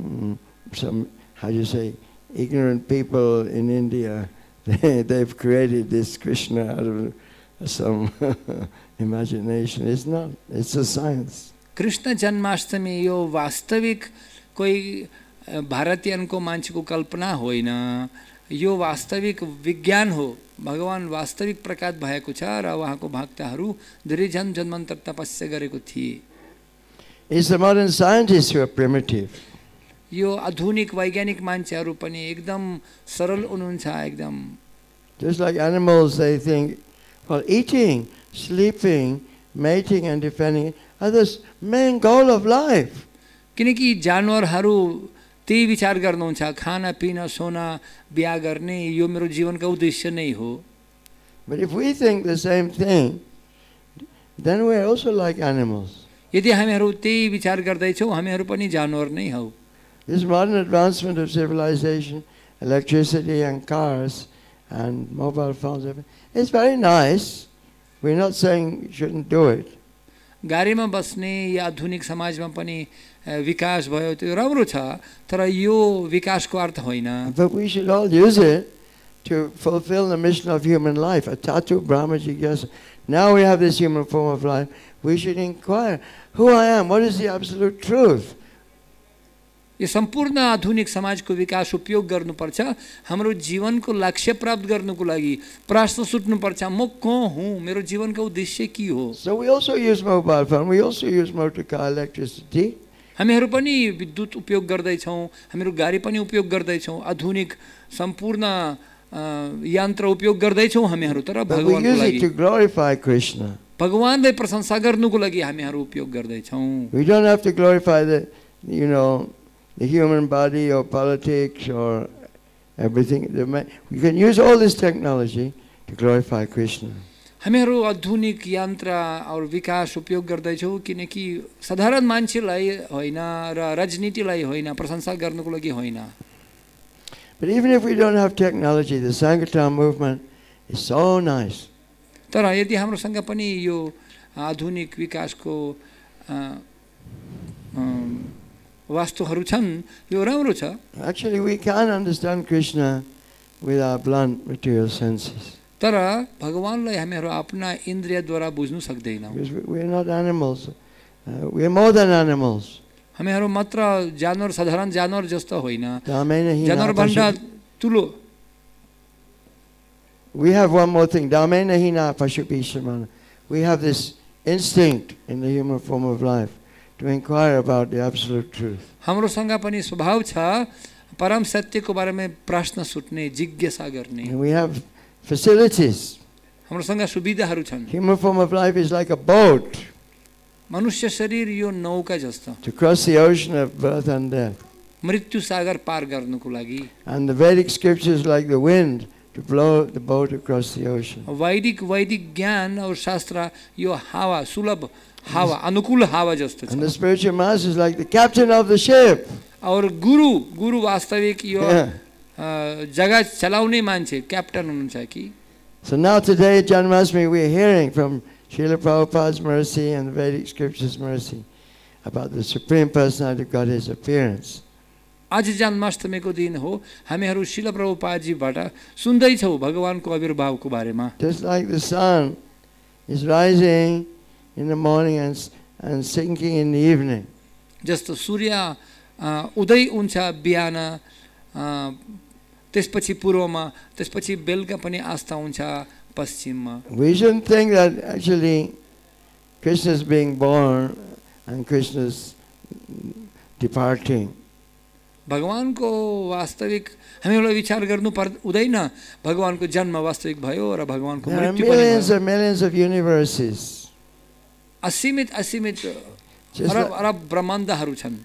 mm, some, how do you say, ignorant people in India. They, they've created this Krishna out of some imagination. It's not, it's a science. Krishna Janmashtami यो वास्तविक कोही अ, भारतीयनको मान्छेको कल्पना होइन यो वास्तविक विज्ञान हो भगवान् वास्तविक प्रकाश भएको छ र उहाँको भक्तहरू धेरै जन जन्मान्तर तपस्या गरेको थिए It's the modern scientists who are primitive. यो आधुनिक वैज्ञानिक मान्छेहरू पनि एकदम सरल हुनुहुन्छ एकदम Just like animals, they think, well, eating, sleeping, mating, and defending are the s- main goal of life. किनकि जानवरहरू त्यही विचार गर्नुहुन्छ खाना पिना सोना बिहा गर्ने यो मेरो जीवनको उद्देश्य नै हो But if we think the same thing, then we're also like animals. यदि हामीहरू त्यही विचार गर्दैछौँ हामीहरू पनि जानवर नै हौ This modern advancement of civilization, electricity and cars and mobile phones, it's very nice. We're not saying you shouldn't do it. गाडीमा बस्ने या आधुनिक समाजमा पनि अ, विकास भयो त्यो राम्रो छ तर यो विकासको अर्थ होइन But we should all use it to fulfill the mission of human life. Atatu Brahma Jigyasa. Now we have this human form of life. We should inquire who I am, what is the absolute truth? यो सम्पूर्ण आधुनिक समाजको विकास उपयोग गर्नुपर्छ हाम्रो जीवनको लक्ष्य प्राप्त गर्नुको लागि प्रश्न सुट्नुपर्छ म को हुँ मेरो जीवनको उद्देश्य के हो So we also use mobile phone. We also use motor car electricity. हामीहरू पनि विद्युत उपयोग गर्दैछौँ हामीहरू गाडी पनि उपयोग गर्दैछौँ आधुनिक सम्पूर्ण अ, यन्त्र उपयोग गर्दैछौँ हामीहरू तर But we भगवान्को use लागि it to glorify Krishna. ભગવાન प्रशंसा પ્રશંસા गर्नुको लागि हामीहरू उपयोग गर्दैछौँ we don't have to glorify the you know the human body और पॉलिटिक्स और everything you can use all this technology to glorify Krishna हामीहरू आधुनिक यन्त्र और विकास उपयोग गर्दैछौँ किनकि साधारण मान्छेलाई होइन र राजनीतिलाई होइन प्रशंसा गर्नुको लागि होइन But even if we don't have technology, the Sankirtan movement is so nice. तर यदि हाम्रोसँग पनि यो आधुनिक विकासको वास्तुहरू छन् यो राम्रो छ। Actually we can understand Krishna with our blunt material senses तर भगवान्लाई हामीहरू आफ्ना इन्द्रियद्वारा बुझ्नु सक्दैनौँ। हामीहरू मात्र जानवर साधारण जानवर जस्तो होइन। जानवरभन्दा तुलो We have one more thing. Dhamena hina pashubhishamana. We have this instinct in the human form of life to inquire about the absolute truth. हाम्रोसँग पनि स्वभाव छ परम सत्यको बारेमा प्रश्न सुट्ने जिज्ञासा गर्ने And we have facilities. हाम्रोसँग सुविधाहरू छन् Human form of life is like a boat मनुष्य शरीर यो नौका जस्तो to cross the ocean of birth and death. मृत्यु सागर पार गर्नुको लागि And the Vedic scriptures like the wind to blow the boat across the ocean. Vaidik वैदिक ज्ञान or शास्त्र your हावा सुलभ हावा anukul हावा just. And the spiritual master is like the captain of the ship. Our Guru, Guru वास्तविक यो जग्गा चलाउने मान्छे क्याप्टन हुनुहुन्छ कि. So now today at Janmashtami we are hearing from Srila Prabhupada's mercy and the Vedic scriptures mercy about the Supreme Personality of Godhead's appearance. आज जन्माष्टमीको दिन हो हामीहरू शिल प्रभुपादजीबाट सुन्दैछौँ भगवान्को आविर्भावको बारेमा Just like the sun is rising in the morning and, sinking in the evening. जस्तो सूर्य उदय हुन्छ बिहान त्यसपछि पूर्वमा त्यसपछि बेलुका पनि आस्था हुन्छ पश्चिममा We shouldn't think that actually Krishna is being born and Krishna is departing. भगवान को वास्तविक हामी एउटा विचार गर्नु पर् हुँदैन भगवानको जन्म वास्तविक भयो र भगवानको असीमित असीमित अरब अरब ब्रह्माण्डहरू छन्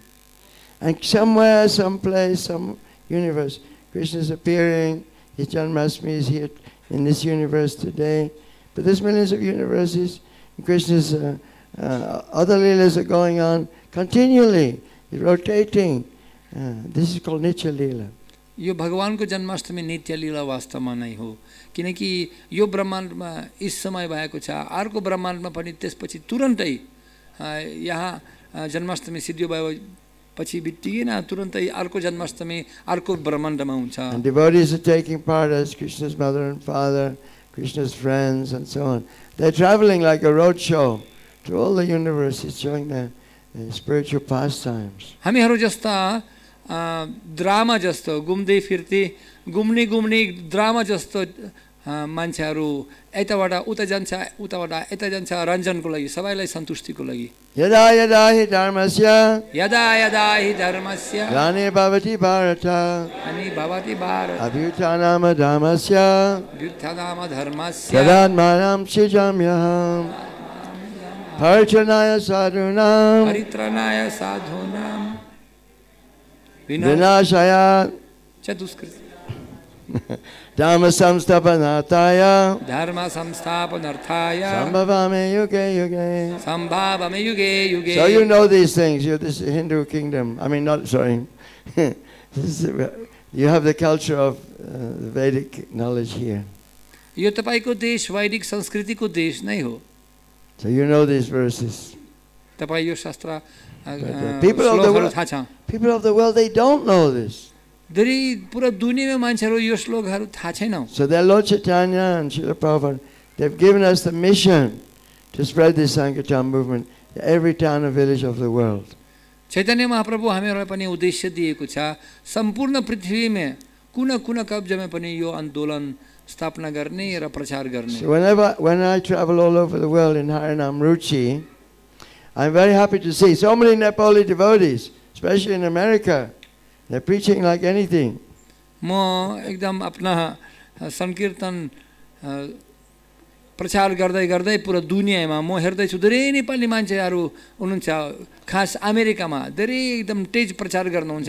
And somewhere, someplace, some universe, Krishna is appearing. His Janmashtami is here in this universe today. But there's millions of universes. Krishna's uh, uh, other lilas are going on continually, rotating. This is call nature leela यो भगवान्को जन्माष्टमी नित्य लिला वास्तवमा नै हो। किनकि यो ब्रह्माण्डमा yes समय भएको छ अर्को ब्रह्माण्डमा पनि त्यसपछि तुरन्तै यहाँ जन्माष्टमी सिद्धि भयो पछि बित्तिकै नै तुरन्तै अर्को जन्माष्टमी अर्को ब्रह्माण्डमा हुन्छ। हामीहरू जस्ता ड्रामा जस्तो घुम्दै फिर्दै घुम्ने घुम्ने ड्रामा जस्तो मान्छेहरू यताबाट उता जान्छ उताबाट यता जान्छ रञ्जनको लागि सबैलाई सन्तुष्टिको लागि Yada yada hi dharmasya यदा यदा हि धर्मस्य glane bhavati bharata अनि भवति भारत abhyutanama dharmasya व्युत्थनाम धर्मस्य tadadmanam shijamyaham parchanaya sadhunam परित्रणाय साधूनां Vinashaya. Cha duskriti. Dhamma samstapanarthaya. Dharma samstapanarthaya. Sambhavami yuge yuge. Sambhavami yuge yuge. So you know these things. You're this Hindu kingdom. I mean, not, sorry. Uh, you have the culture of uh, Vedic knowledge here. यो तपाईँको देश वैदिक संस्कृतिको देश नै हो So you know these verses. तपाईँ यो शास्त्र people of the world- People of the world, they don't know this. धेरै पुरा दुनियाँमा मान्छेहरू यो श्लोकहरू थाहा छैन So their Lord Chaitanya and Srila Prabhupada, they've given us the mission to spread this Sankirtan movement to every town and village of the world. Chaitanya Mahaprabhu हामीहरूलाई पनि उद्देश्य दिएको छ सम्पूर्ण पृथ्वीमा कुना कुना कब्जामा पनि यो आंदोलन स्थापना गर्ने र प्रचार गर्ने So whenever when I travel all over the world in Harinam Ruchi, I'm very happy to see so many Nepali devotees, especially in America. They're preaching like anything. म एकदम आफ्ना सङ्कीर्तन अ, प्रचार गर्दै गर्दै पुरा दुनियाँमा म हेर्दैछु धेरै नेपाली मान्छेहरू हुनुहुन्छ खास अमेरिकामा धेरै एकदम तेज प्रचार गर्नुहुन्छ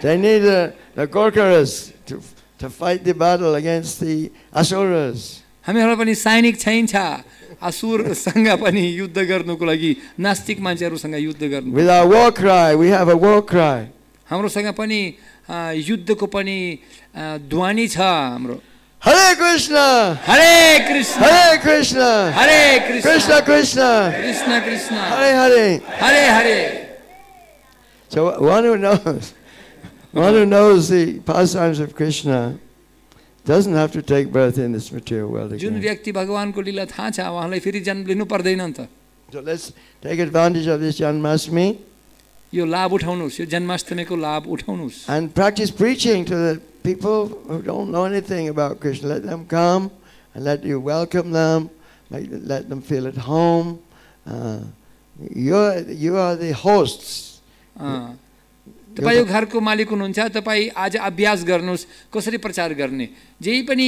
Europe. They need the, the Gorkhas to, to fight the battle against the Asuras. हामीहरूलाई पनि सैनिक चाहिन्छ असुरसँग पनि युद्ध गर्नुको लागि नास्तिक मान्छेहरूसँग युद्ध गर्नु With our war cry, we have a war cry. हाम्रोसँग पनि अ, युद्धको पनि अ, ध्वनि छ हाम्रो Hare Krishna! Hare Krishna Hare Krishna! Hare Krishna Krishna Krishna! Krishna Krishna Hare Hare! Hare Hare So one who knows, one who knows the pastimes of Krishna doesn't have to take birth in this material world Jun again. व्यक्ति भगवान्को लीला थाहा छ उहाँलाई फेरि जन्म लिनु पर्दैन नि त So let's take advantage of this Janmashtami यो लाभ उठाउनुहोस् यो जन्माष्टमीको लाभ उठाउनुहोस् and practice preaching to the people who don't know anything about Krishna. Let them come and let you welcome them, make, let them feel at home. Uh, you're, you are the hosts. अँ, तपाईँ यो घरको मालिक हुनुहुन्छ तपाईँ आज अभ्यास गर्नुहोस् कसरी प्रचार गर्ने जे पनि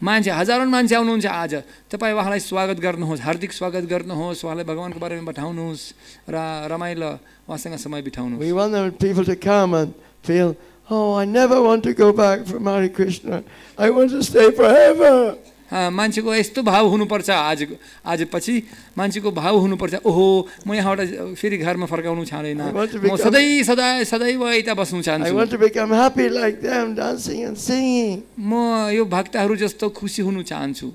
मान्छे हजारौँ मान्छे आउनुहुन्छ आज तपाईँ उहाँलाई स्वागत गर्नुहोस् हार्दिक स्वागत गर्नुहोस् उहाँलाई भगवान्को बारेमा बताउनुहोस् र रमाइलो उहाँसँग समय बिताउनुहोस् We want them, people to come and feel, oh, I never want to go back from Hare Krishna. I want to stay forever. मान्छेको यस्तो भाव हुनुपर्छ आज आज पछि मान्छेको भाव हुनुपर्छ। ओहो म यहाँबाट फेरि घरमा फर्काउनु चाहँदैन म सधैँ सदा सदैव यता बस्नु चाहन्छु. म यो भक्तहरू जस्तो खुसी हुनु चाहन्छु।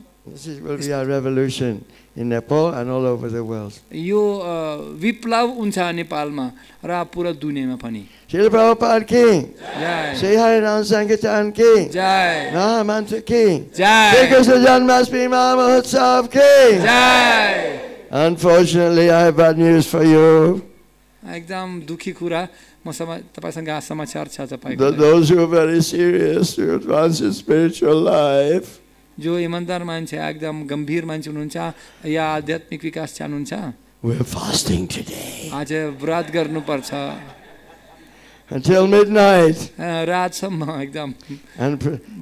This is, will be our revolution in Nepal and all over the world. यो अ, विप्लव हुन्छ नेपालमा र पुरा दुनियाँमा पनि Srila Prabhupada ki, जय Sri Harinam Sankirtan ki, जय Maha Mantra ki, Shri जय Krishna Janmashtami Mahotsav ki. जय Unfortunately, I have bad news for you. एकदम दुखी कुरा म समा तपाईँसँग समाचार छ तपाईँको That लागि। those who are very serious to advance in spiritual life, जो इमान्दार मान्छे एकदम गम्भीर मान्छे हुनुहुन्छ या आध्यात्मिक विकास चाहनुहुन्छ? आज व्रत गर्नुपर्छ। Until midnight. रातसम्म एकदम।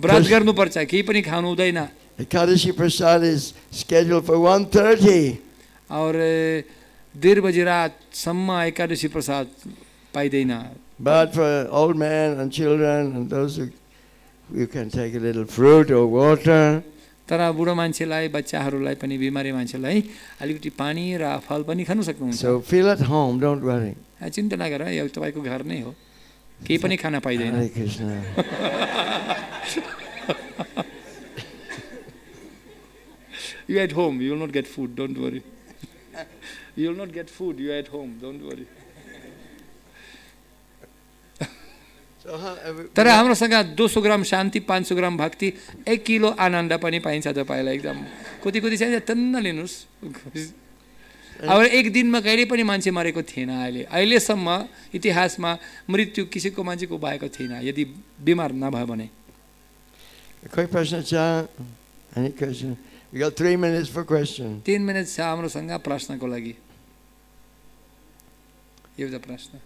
व्रत गर्नुपर्छ केही पनि खानु हुँदैन। Ekadashi Prasad is scheduled for 1.30. और डेढ बजी रातसम्म एकादशी प्रसाद पाइँदैन। But for old men and children and those who you can take a little fruit or water. तर बुढो मान्छेलाई बच्चाहरूलाई पनि बिमारी मान्छेलाई अलिकति पानी र फल पनि खानु सक्नुहुन्छ So feel at home, don't worry. अ, चिन्ता नगर यो तपाईँको घर नै हो केही पनि खान पाइँदैन Hare Krishna. You at home, you will not get food, don't worry. you will not get food, you at home, don't worry. So how, every- तर हाम्रोसँग दो सौ ग्राम शान्ति पाँच सौ ग्राम भक्ति एक किलो आनन्द पनि पाइन्छ तपाईँलाई एकदम। कति कति चाहिन्छ तन्न लिनुहोस् अब एक दिनमा कहिले पनि मान्छे मरेको थिएन अहिले। अहिलेसम्म इतिहासमा मृत्यु किसिको मान्छेको भएको थिएन यदि बिमार नभयो भने। For question. तिन मिनट छ हाम्रोसँग प्रश्नको लागि। एउटा प्रश्न।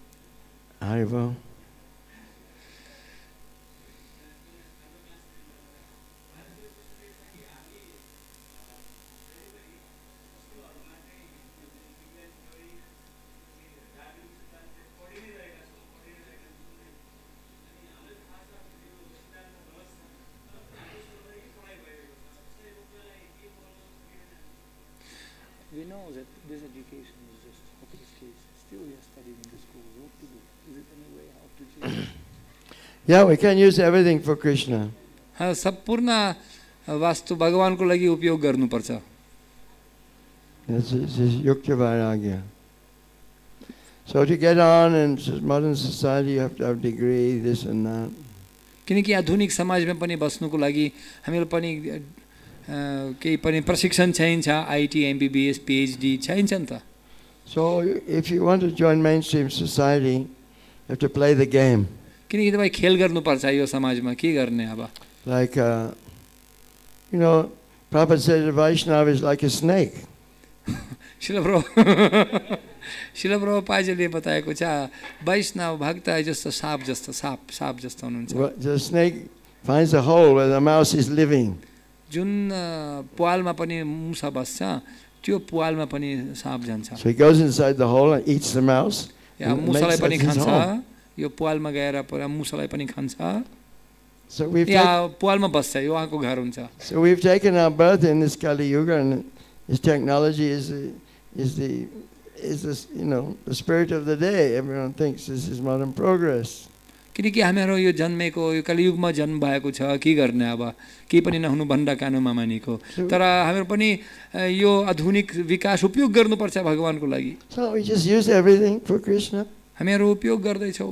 this education is just hopeless case. Still we are studying in the schools. What to do? Is it any way how to change? Yeah, we can use everything for Krishna. हाँ, सम्पूर्ण वास्तु भगवान्को लागि उपयोग गर्नुपर्छ This is, this is Yukta Vairagya. So to get on in s- modern society, you have to have degree, this and that. किनकि आधुनिक समाजमा पनि बस्नुको लागि हामीलाई पनि अ, केही पनि प्रशिक्षण चाहिन्छ आइटी एमबिबिएस पिएचडी चाहिन्छ नि त So if you want to join mainstream society, you have to play the game. किनकि तपाईँ खेल गर्नुपर्छ यो समाजमा के गर्ने अब Like, uh, you know, Prabhupada said a Vaishnava is like a snake. शिलप्रो शिलप्रोपाजीले बताएको छ वैष्णव भक्त जस्तो साप जस्तो साप साप जस्तो हुनुहुन्छ The snake finds a hole where the mouse is living. जुन अ, पुवालमा पनि मुसा बस्छ त्यो पुवालमा पनि साप जान्छ So he goes inside the hole and eats the mouse. या and मुसालाई makes पनि that his खान्छ home. यो पुवालमा गएर पुरा मुसालाई पनि खान्छ So we've, या tak- पुवालमा बस्छ यो उहाँको घर हुन्छ so we've taken our birth in this Kali Yuga and this technology is the, is the, is this, you know, the spirit of the day. Everyone thinks this is modern progress. किनकि हामीहरू यो जन्मेको यो कलियुगमा जन्म भएको छ के गर्ने अब केही पनि नहुनु भन्दा कानुमा मानेको तर हामीहरू पनि यो आधुनिक विकास उपयोग गर्नुपर्छ भगवान्को लागि. हामीहरू उपयोग गर्दैछौँ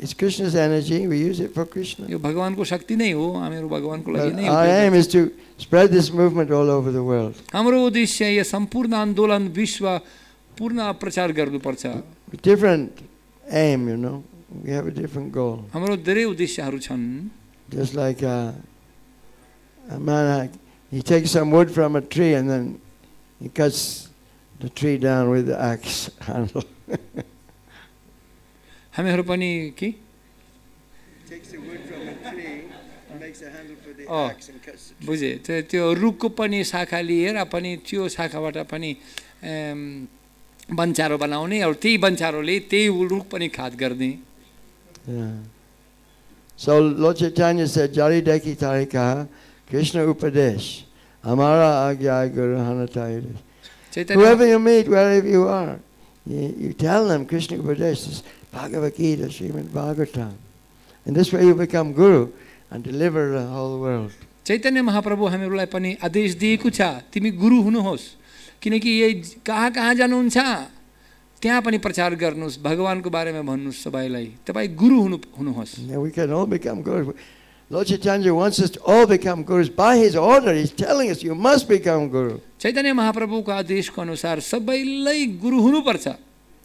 It's। Krishna's, energy. We use it for Krishna. यो भगवान्को शक्ति नै हो हामीहरू भगवान्को लागि नै our aim is to spread this movement all over the world. हाम्रो उद्देश्य यो सम्पूर्ण आन्दोलन विश्व पूर्ण प्रचार गर्नुपर्छ Different aim, you know. We have a different goal. हाम्रो धेरै उद्देश्यहरू छन् Just like uh, a man, uh, he takes some wood from a tree and then he cuts the tree down with the axe handle. हामीहरू पनि के takes the wood from a tree and makes a handle for the Oh. axe and cuts the बुझेँ त्यो त्यो रुखको पनि शाखा लिएर पनि त्यो शाखाबाट पनि बन्चारो बनाउने और त्यही बन्चारोले त्यही रुख पनि खाद गर्ने Yeah. So Lord Chaitanya said, Jari Deki Tarika, Krishna Upadesh. Amara Agya Guru Hanatayudas. Whoever you meet, wherever you are, you, you tell them Krishna Upadesh, this Bhagavad Gita, Srimad Bhagavatam. And this way you become Guru and deliver the whole world. Chaitanya Mahaprabhu हामीहरूलाई पनि आदेश दिएको छ तिमी गुरु हुनुहोस् किनकि यही कहाँ कहाँ जानुहुन्छ त्यहाँ पनि प्रचार गर्नुहोस् भगवान्को बारेमा भन्नुहोस् सबैलाई तपाईँ गुरु हुनु हुनुहोस् And we can all become Gurus. Lord Chaitanya wants us to all become Gurus. By his order, he's telling us you must become Guru. चैतन्य महाप्रभुको आदेशको अनुसार सबैलाई गुरु हुनुपर्छ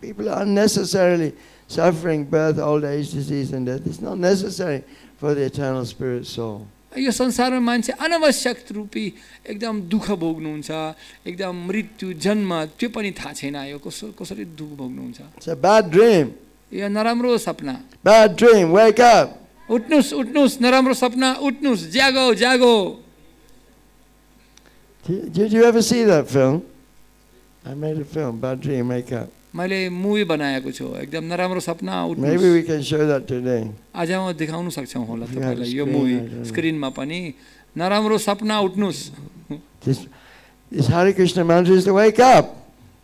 People are unnecessarily suffering birth, old age, disease, and death. It's not necessary for the eternal spirit soul. यो संसारमा मान्छे अनावश्यक रूपी एकदम दुःख भोग्नुहुन्छ एकदम मृत्यु जन्म त्यो पनि थाहा छैन यो कसो कसरी दुःख भोग्नुहुन्छ. यो नराम्रो सपना. उठ्नुहोस् उठ्नुहोस् नराम्रो सपना उठ्नुहोस् जागो जागो Did, did you ever see that film? I made a film, Bad Dream, Wake Up. मैले मुभी बनाएको छु। एकदम नराम्रो सपना आज म देखाउनु सक्छौँ होला तपाईँलाई यो मुभी स्क्रिनमा पनि। नराम्रो सपना उठ्नुहोस्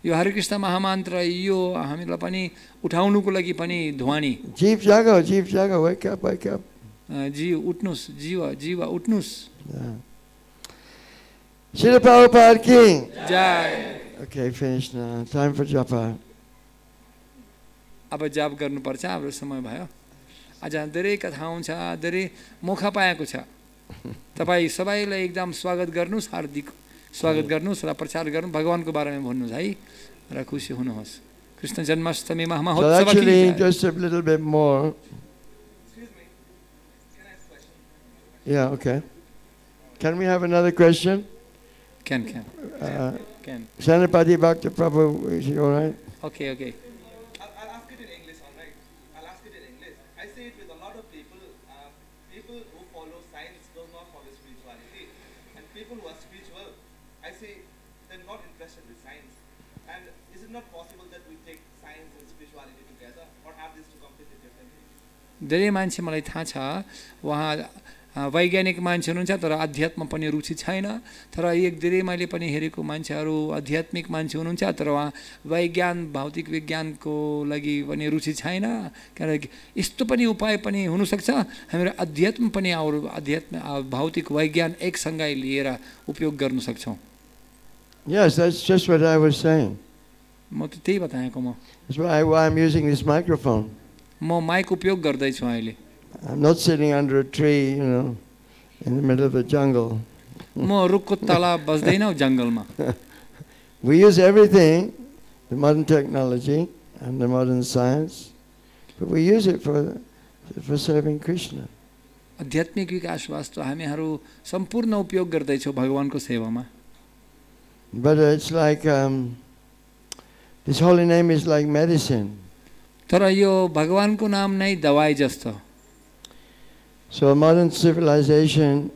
यो हरिकृष्ण महामन्त्र यो हामीलाई पनि उठाउनुको लागि पनि ध्वनि। जीव जागो जीव जागो wake उठ्नुहोस् जीव जीव उठ्नुहोस् Shri Prabhupada King. Jai. Okay, finish now. Time for japa. अब जाप गर्नुपर्छ हाम्रो समय भयो आज धेरै कथा हुन्छ धेरै मौका पाएको छ तपाईँ सबैलाई एकदम स्वागत गर्नुहोस् हार्दिक स्वागत गर्नुहोस् र प्रचार गर्नु भगवान्को बारेमा भन्नुहोस् है र खुसी हुनुहोस् Krishna Janmashtami. Yeah, okay. Can we have another question? Can can Uh, Sanapati Bhakta Prabhu, is he all right? Okay okay I'll, I'll ask it in English, all right? I'll ask it in English. I say it with a lot of people. Uh, people who follow science do not follow spirituality. And people who are spiritual, I say they're not interested with science. And is it not possible that we take science and spirituality together? Or are these two completely different things? धेरै मान्छे मलाई थाहा छ। उहाँ वैज्ञानिक मान्छे हुनुहुन्छ तर अध्यात्म पनि रुचि छैन। तर एक धेरै मैले पनि हेरेको मान्छेहरू आध्यात्मिक मान्छे हुनुहुन्छ तर उहाँ वैज्ञान भौतिक विज्ञानको लागि पनि रुचि छैन। किनकि यस्तो पनि उपाय पनि हुनसक्छ। हामीहरू अध्यात्म पनि अरू अध्यात्म भौतिक वैज्ञान एकसँगै लिएर उपयोग गर्न सक्छौँ। Yes, that's just what I was saying. म त त्यही बताएको म। That's why I'm using this microphone. म माइक उपयोग गर्दैछु अहिले I'm not sitting under a tree, you know, in the middle of the jungle. म रुखको तला बस्दैन जङ्गलमा We use everything, the modern technology and the modern science, but we use it for, for serving Krishna. आध्यात्मिक विकास वास्तव हामीहरू सम्पूर्ण उपयोग गर्दैछौँ भगवान्को सेवामा But it's like um, this holy name is like medicine. तर यो भगवान्को नाम नै दवाई जस्तो। So modern civilization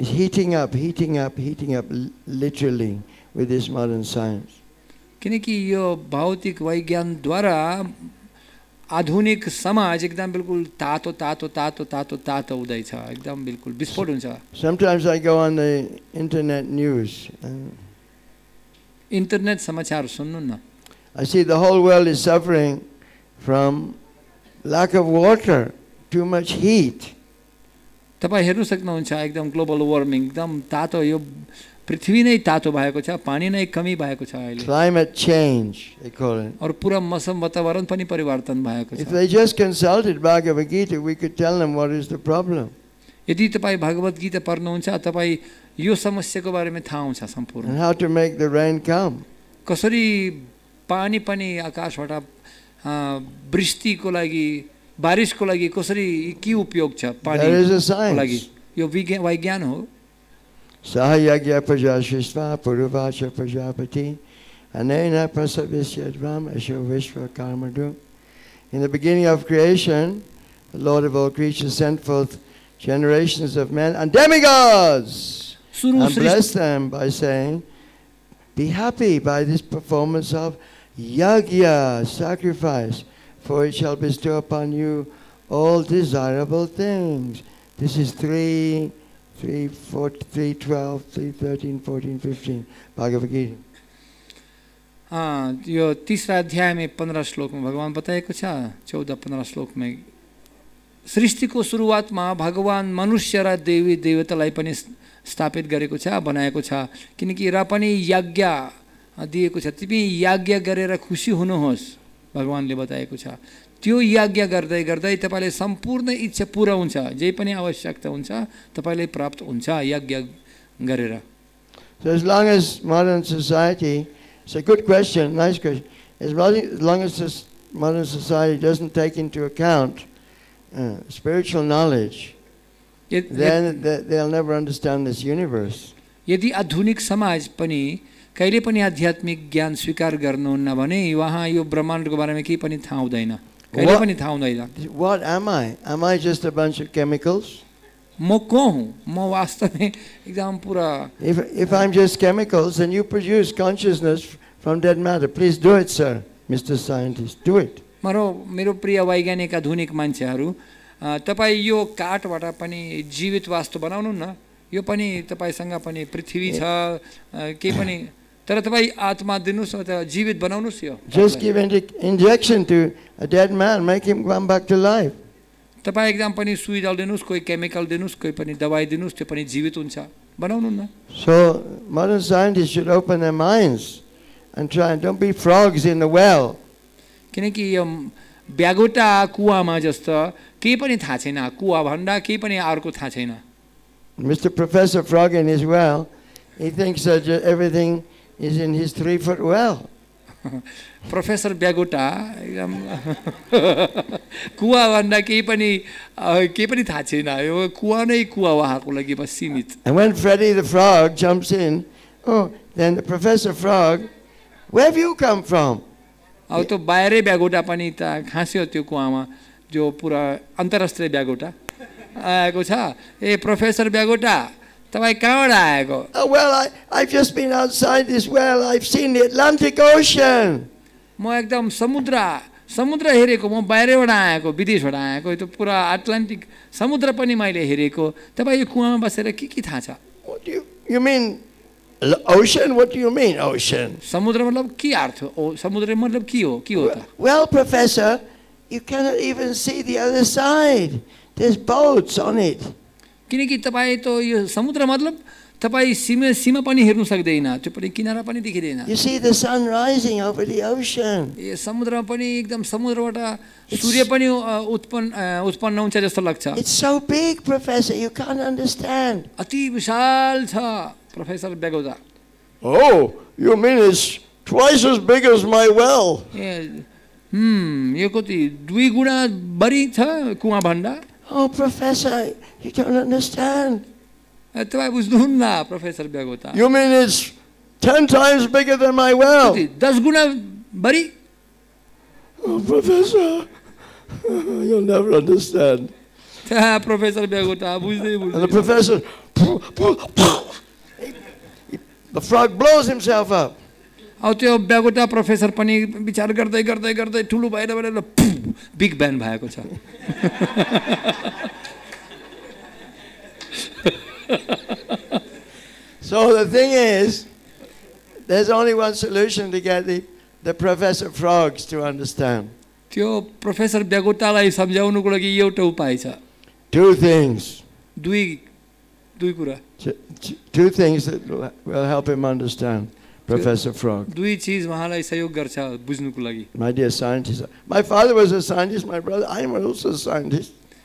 is hitting up hitting up hitting up literally with this modern science किनकि यो भौतिक वैज्ञानद्वारा आधुनिक समाज एकदम बिल्कुल तातो तातो तातो तातो तातो हुँदैछ एकदम बिल्कुल विस्फोट हुन्छ। Sometimes I go on the internet news internet समाचार सुन्नु न। I see the whole world is suffering from lack of water, too much heat. तपाईँ हेर्नु सक्नुहुन्छ एकदम ग्लोबल वार्मिङ एकदम तातो यो पृथ्वी नै तातो भएको छ पानी नै कमी भएको छ अहिले Climate change, they call it. अरू पुरा मौसम वातावरण पनि परिवर्तन भएको If छ they just consulted Bhagavad Gita, we could tell them what is the problem यदि तपाईँ भगवत गीता पढ्नुहुन्छ तपाईँ यो समस्याको बारेमा थाहा हुन्छ सम्पूर्ण and how to make the rain come. कसरी पानी पनि आकाशबाट अ, वृष्टिको लागि बारिसको लागि कसरी के उपयोग छ There is a पानीको लागि science. यो विज्ञान वैज्ञान हो Sahayagya Prajashishva Puruvacha Prajapati Anena Prasavisya Dvam Asho Vishva Karmadu. In the beginning of creation, the Lord of all creatures sent forth generations of men and demigods सुरु and Srishti blessed them by saying, Be happy by this performance of yagya, sacrifice, for it shall bestow upon you all desirable things. This is three 3, 4, 3, 12, 3, 13, 14, 15. Bhagavad Gita. यो तीसरा अध्याय में पंद्रह श्लोक में भगवान बताएको छ चौध पन्ध्र श्लोक में सृष्टिको सुरुवातमा भगवान मनुष्य र देवी देवतालाई पनि स्थापित गरेको छ बनाएको छ किनकि र पनि यज्ञ दिएको छ तिमी यज्ञ गरेर खुसी हुनुहोस् भगवान्ले बताएको छ त्यो यज्ञ गर्दै गर्दै तपाईँले सम्पूर्ण इच्छा पुरा हुन्छ जे पनि आवश्यकता हुन्छ तपाईँले प्राप्त हुन्छ यज्ञ गरेर So as long as modern society, it's a good question, nice question. As long as, this modern society doesn't take into account uh, spiritual knowledge, यद- then they, they'll never understand this universe. यदि आधुनिक समाज पनि कहिले पनि आध्यात्मिक ज्ञान स्वीकार गर्नुहुन्न भने उहाँ यो ब्रह्माण्डको बारेमा केही पनि थाहा हुँदैन कहिले पनि थाहा हुँदैन What am I? Am I just a bunch of chemicals? म को हुँ म वास्तवमै एकदम पुरा If, if I'm just chemicals, then you produce consciousness from dead matter. Please do it, sir, Mr. Scientist. Do it. मेरो मेरो प्रिय वैज्ञानिक आधुनिक मान्छेहरू तपाईँ यो काठबाट पनि जीवित वास्तु बनाउनु न यो पनि तपाईँसँग पनि पृथ्वी छ केही पनि तर तपाईँ आत्मा दिनुहोस् अथवा जीवित बनाउनुहोस् यो Just give an injection to a dead man, make him come back to life. तपाईँ एकदम पनि सुई दलिदिनुहोस् कोही केमिकल दिनुहोस् कोही पनि दबाई दिनुहोस् त्यो पनि जीवित हुन्छ बनाउनु न So modern scientists should open their minds and try and don't be frogs in the well. किनकि यो ब्यागोटा कुवामा जस्तो केही पनि थाहा छैन कुवा भन्दा केही पनि अर्को थाहा छैन Mr. Professor Frog in his well, he thinks that ju- everything is in his three foot well. Professor ब्यागोटा एकदम कुवा भन्दा केही पनि अ, केही पनि थाहा छैन यो कुवा नै कुवा उहाँको लागि बस सीमित And when Freddy the Frog jumps in, oh, then the Professor Frog, where have you come from? अब त्यो बाहिरै ब्यागोटा पनि त खाँस्यो त्यो कुवामा जो पुरा अन्तर्राष्ट्रिय ब्यागोटा आएको छ ए प्रोफेसर ब्यागोटा तपाईँ कहाँबाट आएको Oh, well, I, I've just been outside this well. I've seen the Atlantic Ocean. म एकदम समुद्र समुद्र हेरेको म बाहिरबाट आएको विदेशबाट आएको त्यो पुरा अटलान्टिक समुद्र पनि मैले हेरेको तपाईँ यो कुवामा बसेर के के थाहा छ What do you, you mean l- ocean? What do you mean, ocean? समुद्र मतलब के अर्थ हो ओ समुद्र मतलब के हो के हो त Well, Professor, you cannot even see the other side. There's boats on it. किनकि तपाईँ त यो समुद्र मतलब तपाईँ सीमा सीमा पनि हेर्नु सक्दैन त्यो पनि किनारा पनि देखिँदैन. यो समुद्रमा पनि एकदम समुद्रबाट सूर्य पनि उत्पन्न उत्पन्न हुन्छ जस्तो लाग्छ. अति विशाल छ प्रोफेसर बेगौदा Oh, you mean it's twice as big as my well? ए हुँ यो कति दुई गुणा बढी छ कुवा भन्दा Oh, Professor, You don't understand. I thought I was doing that, Professor Biaguta. You mean it's ten times bigger than my well? Дас гуна бари? Oh, professor, you'll never understand. Professor професор Бягота, бузди. And the professor, the frog blows himself up. अब त्यो ब्यागोटा professor पनि विचार गर्दै गर्दै गर्दै So the thing is, there's only one solution to get the, the Professor Frogs to understand. त्यो professor ब्यागोटालाई सम्झाउनुको लागि एउटा उपाय छ Two things. दुई दुई कुरा T- t- Two things that will will help him understand Professor Frog. दुई चिज उहाँलाई सहयोग गर्छ बुझ्नुको लागि My dear scientist. My father was a scientist, my brother, I am also a scientist.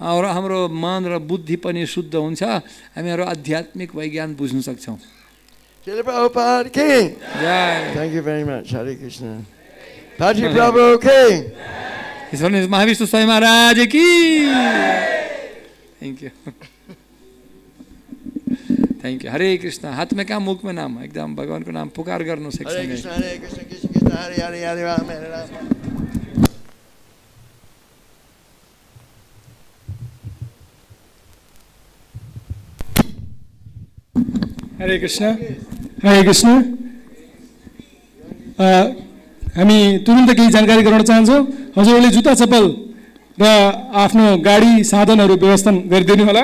र हाम्रो मन र बुद्धि पनि शुद्ध हुन्छ। हामीहरू आध्यात्मिक वैज्ञान बुझ्न सक्छौँ। महाविष्णु स्वामी महाराज की thank you thank you Hare Krishna हात में कहाँ मुख में नाम एकदम भगवानको नाम पुकार गर्नुहोस् हरे कृष्ण हरे कृष्ण कृष्ण कृष्ण हरे हरे हरे राम हरे राम हरे कृष्ण हरे कृष्ण हामी तुरुन्त केही जानकारी गराउन चाहन्छौँ। हजुरहरूले जुत्ता चप्पल र आफ्नो गाडी साधनहरू व्यवस्था गरिदिनु होला।